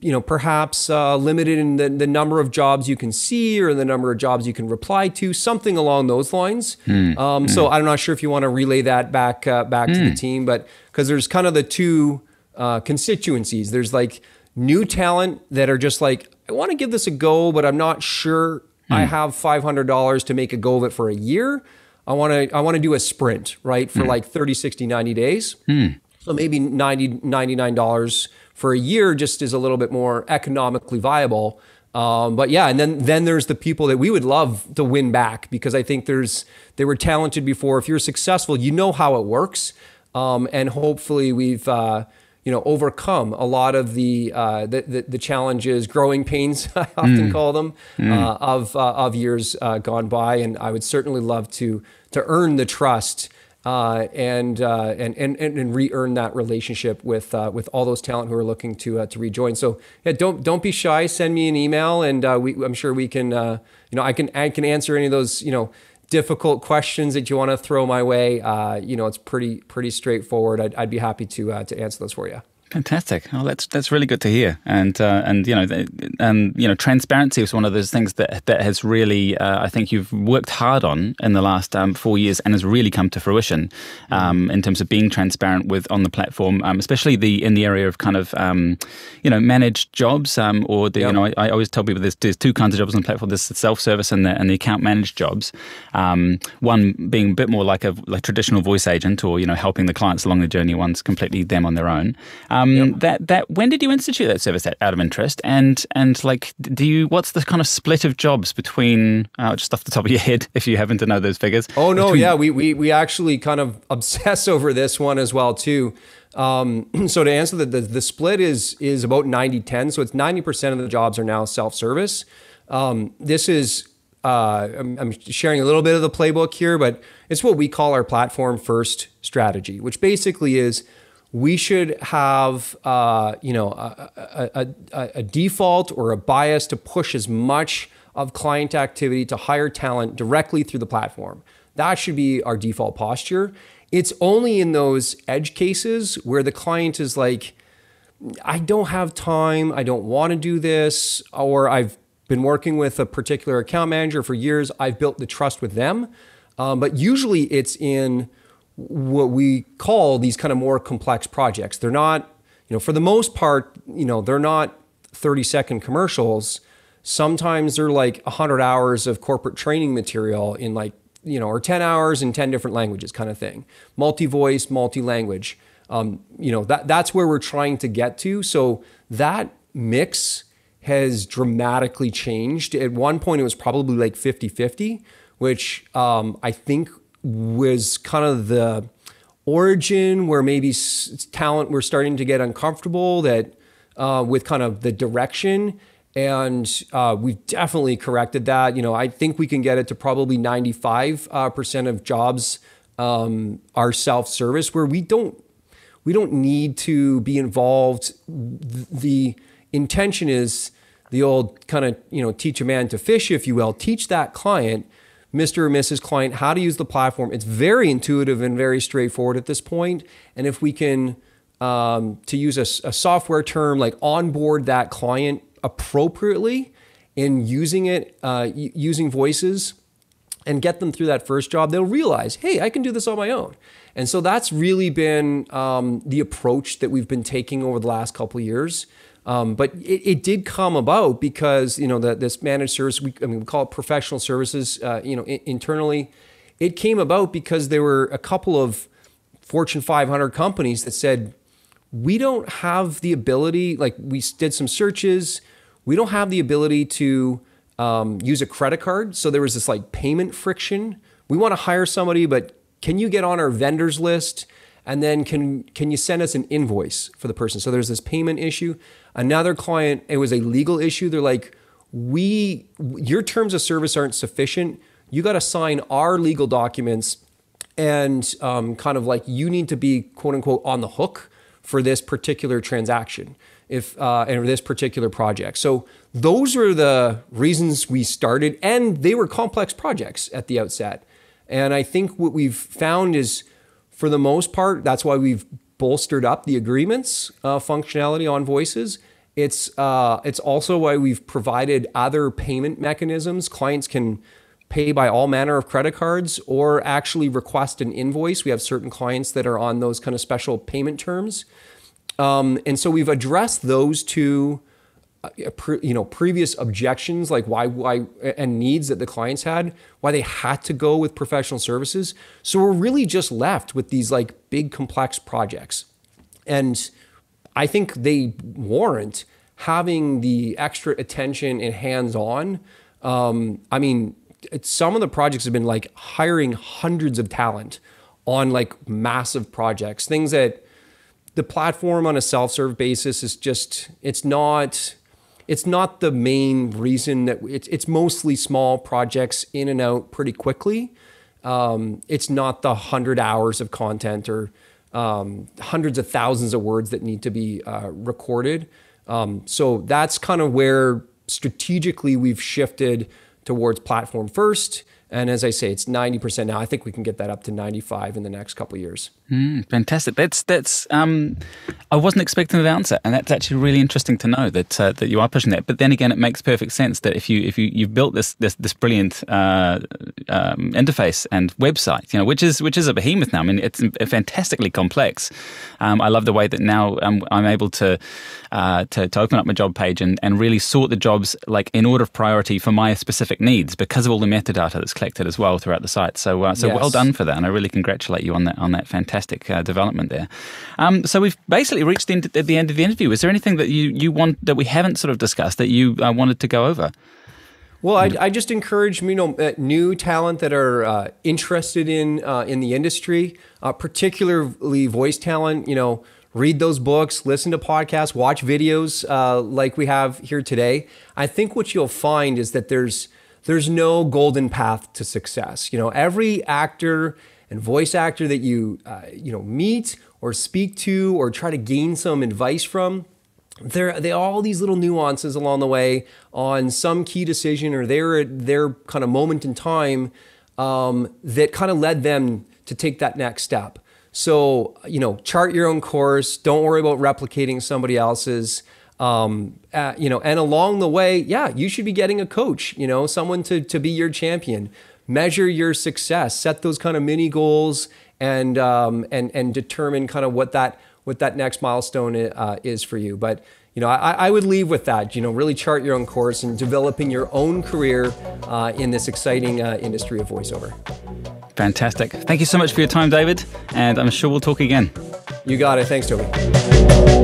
you know perhaps uh, limited in the, the number of jobs you can see or the number of jobs you can reply to something along those lines mm. Um, mm. so i'm not sure if you want to relay that back uh, back mm. to the hmm. team but because there's kind of the two uh, constituencies there's like new talent that are just like i want to give this a go but i'm not sure i hmm. have $500 to make a go of it for a year i want to i want to do a sprint right for hmm. like 30 60 90 days so maybe 90 $99 for a year just is a little bit more economically viable. Um, but yeah, and then then there's the people that we would love to win back because I think there's they were talented before. If you're successful, you know how it works, um, and hopefully we've uh, you know overcome a lot of the uh, the, the, the, challenges, growing pains I often mm. call them mm. uh, of uh, of years uh, gone by. And I would certainly love to to earn the trust uh, and, uh, and, and and re-earn that relationship with uh, with all those talent who are looking to uh, to rejoin. So yeah, don't don't be shy. Send me an email, and uh, we, I'm sure we can uh, you know I can I can answer any of those you know difficult questions that you want to throw my way. you know it's pretty pretty straightforward. I'd, I'd be happy to to answer those for you. Fantastic. Well, that's that's really good to hear. And uh, and you know, um, you know, transparency is one of those things that that has really, uh, I think, you've worked hard on in the last um, four years, and has really come to fruition um, in terms of being transparent with on the platform, um, especially the in the area of kind of, um, you know, managed jobs, um, or the yep. you know, I, I, always tell people there's, there's two kinds of jobs on the platform. There's the self-service and the and the account managed jobs. one being a bit more like a like traditional voice agent, or you know, helping the clients along the journey. One's completely them on their own. Um, yep. That that when did you institute that service out of interest? And and like, do you what's the kind of split of jobs between uh, just off the top of your head, if you happen to know those figures? Oh no, between- yeah, we we we actually kind of obsess over this one as well too. Um, so to answer that, the, the split is is about 90-10. So it's 90% of the jobs are now self-service. Um, this is uh, I'm, I'm, sharing a little bit of the playbook here, but it's what we call our platform first strategy, which basically is we should have uh, you know a, a, a, a, default or a bias to push as much of client activity to hire talent directly through the platform. That should be our default posture. It's only in those edge cases where the client is like, I don't have time, I don't want to do this, or I've been working with a particular account manager for years, I've built the trust with them. Um, but usually it's in what we call these kind of more complex projects. They're not, you know, for the most part, you know, they're not 30 second commercials. Sometimes they're like 100 hours of corporate training material in like, you know, or 10 hours in 10 different languages kind of thing. Multi voice, multi language. Um, you know, that, that's where we're trying to get to. So that mix has dramatically changed. At one point, it was probably like 50 50, which um, I think was kind of the origin where maybe talent were starting to get uncomfortable that uh, with kind of the direction. And uh, we've definitely corrected that. You know i think we can get it to probably 95% uh, of jobs um, are self-service where we don't we don't need to be involved. The intention is the old kind of you know teach a man to fish if you will teach that client Mr. or Mrs. Client how to use the platform. It's very intuitive and very straightforward at this point. And if we can, um, to use a, a software term, like onboard that client appropriately in using it, uh, using voices, and get them through that first job, they'll realize, hey, I can do this on my own. And so that's really been um, the approach that we've been taking over the last couple of years. Um, but it, it, did come about because you know the, this managed service, we, I mean, we call it professional services. Uh, you know, I- internally, it came about because there were a couple of Fortune 500 companies that said we don't have the ability. Like we did some searches, we don't have the ability to um, use a credit card. So there was this like payment friction. We want to hire somebody, but can you get on our vendors list? And then can can you send us an invoice for the person? So there's this payment issue. Another client, it was a legal issue. They're like, we your terms of service aren't sufficient. You got to sign our legal documents, and um, kind of like you need to be quote unquote on the hook for this particular transaction if uh, and this particular project. So those are the reasons we started, and they were complex projects at the outset. And I think what we've found is, for the most part, that's why we've bolstered up the agreements uh, functionality on voices. It's uh, it's also why we've provided other payment mechanisms. Clients can pay by all manner of credit cards or actually request an invoice. We have certain clients that are on those kind of special payment terms, um, and so we've addressed those two. You know previous objections like why why and needs that the clients had why they had to go with professional services. So we're really just left with these like big complex projects. And i think they warrant having the extra attention and hands on um, i mean some of the projects have been like hiring hundreds of talent on like massive projects things that the platform on a self-serve basis is just it's not it's not the main reason that it's it's mostly small projects in and out pretty quickly. Um, it's not the hundred hours of content or um, hundreds of thousands of words that need to be uh, recorded. Um, so that's kind of where strategically we've shifted towards platform first and as I say, it's 90% now. I think we can get that up to 95 in the next couple of years. Mm, fantastic. That's that's. Um, I wasn't expecting that answer, and that's actually really interesting to know that uh, that you are pushing that. But then again, it makes perfect sense that if you if you you've built this this this brilliant uh, um, interface and website, you know, which is which is a behemoth now. I mean, it's fantastically complex. Um, I love the way that now um, I'm able to, uh, to to open up my job page and, and really sort the jobs like in order of priority for my specific needs because of all the metadata that's collected as well throughout the site. So uh, so yes. well done for that, and I really congratulate you on that on that fantastic uh, development there. Um, so we've basically reached the, at the end of the interview. Is there anything that you you want that we haven't sort of discussed that you uh, wanted to go over? Well, I, I, just encourage you know uh, new talent that are uh, interested in uh, in the industry, uh, particularly voice talent. You know, read those books, listen to podcasts, watch videos uh, like we have here today. I think what you'll find is that there's there's no golden path to success. You know, every actor and voice actor that you uh, you know meet or speak to or try to gain some advice from, there they all these little nuances along the way on some key decision or their their kind of moment in time um, that kind of led them to take that next step. So you know, chart your own course. Don't worry about replicating somebody else's. Um, uh, you know, and along the way, yeah, you should be getting a coach, you know, someone to, to be your champion. Measure your success, set those kind of mini goals, and um, and and determine kind of what that what that next milestone uh, is for you. But you know, I, I, would leave with that. You know, really chart your own course and developing your own career uh, in this exciting uh, industry of voiceover. Fantastic. Thank you so much for your time, David, and I'm sure we'll talk again. You got it. Thanks, Toby.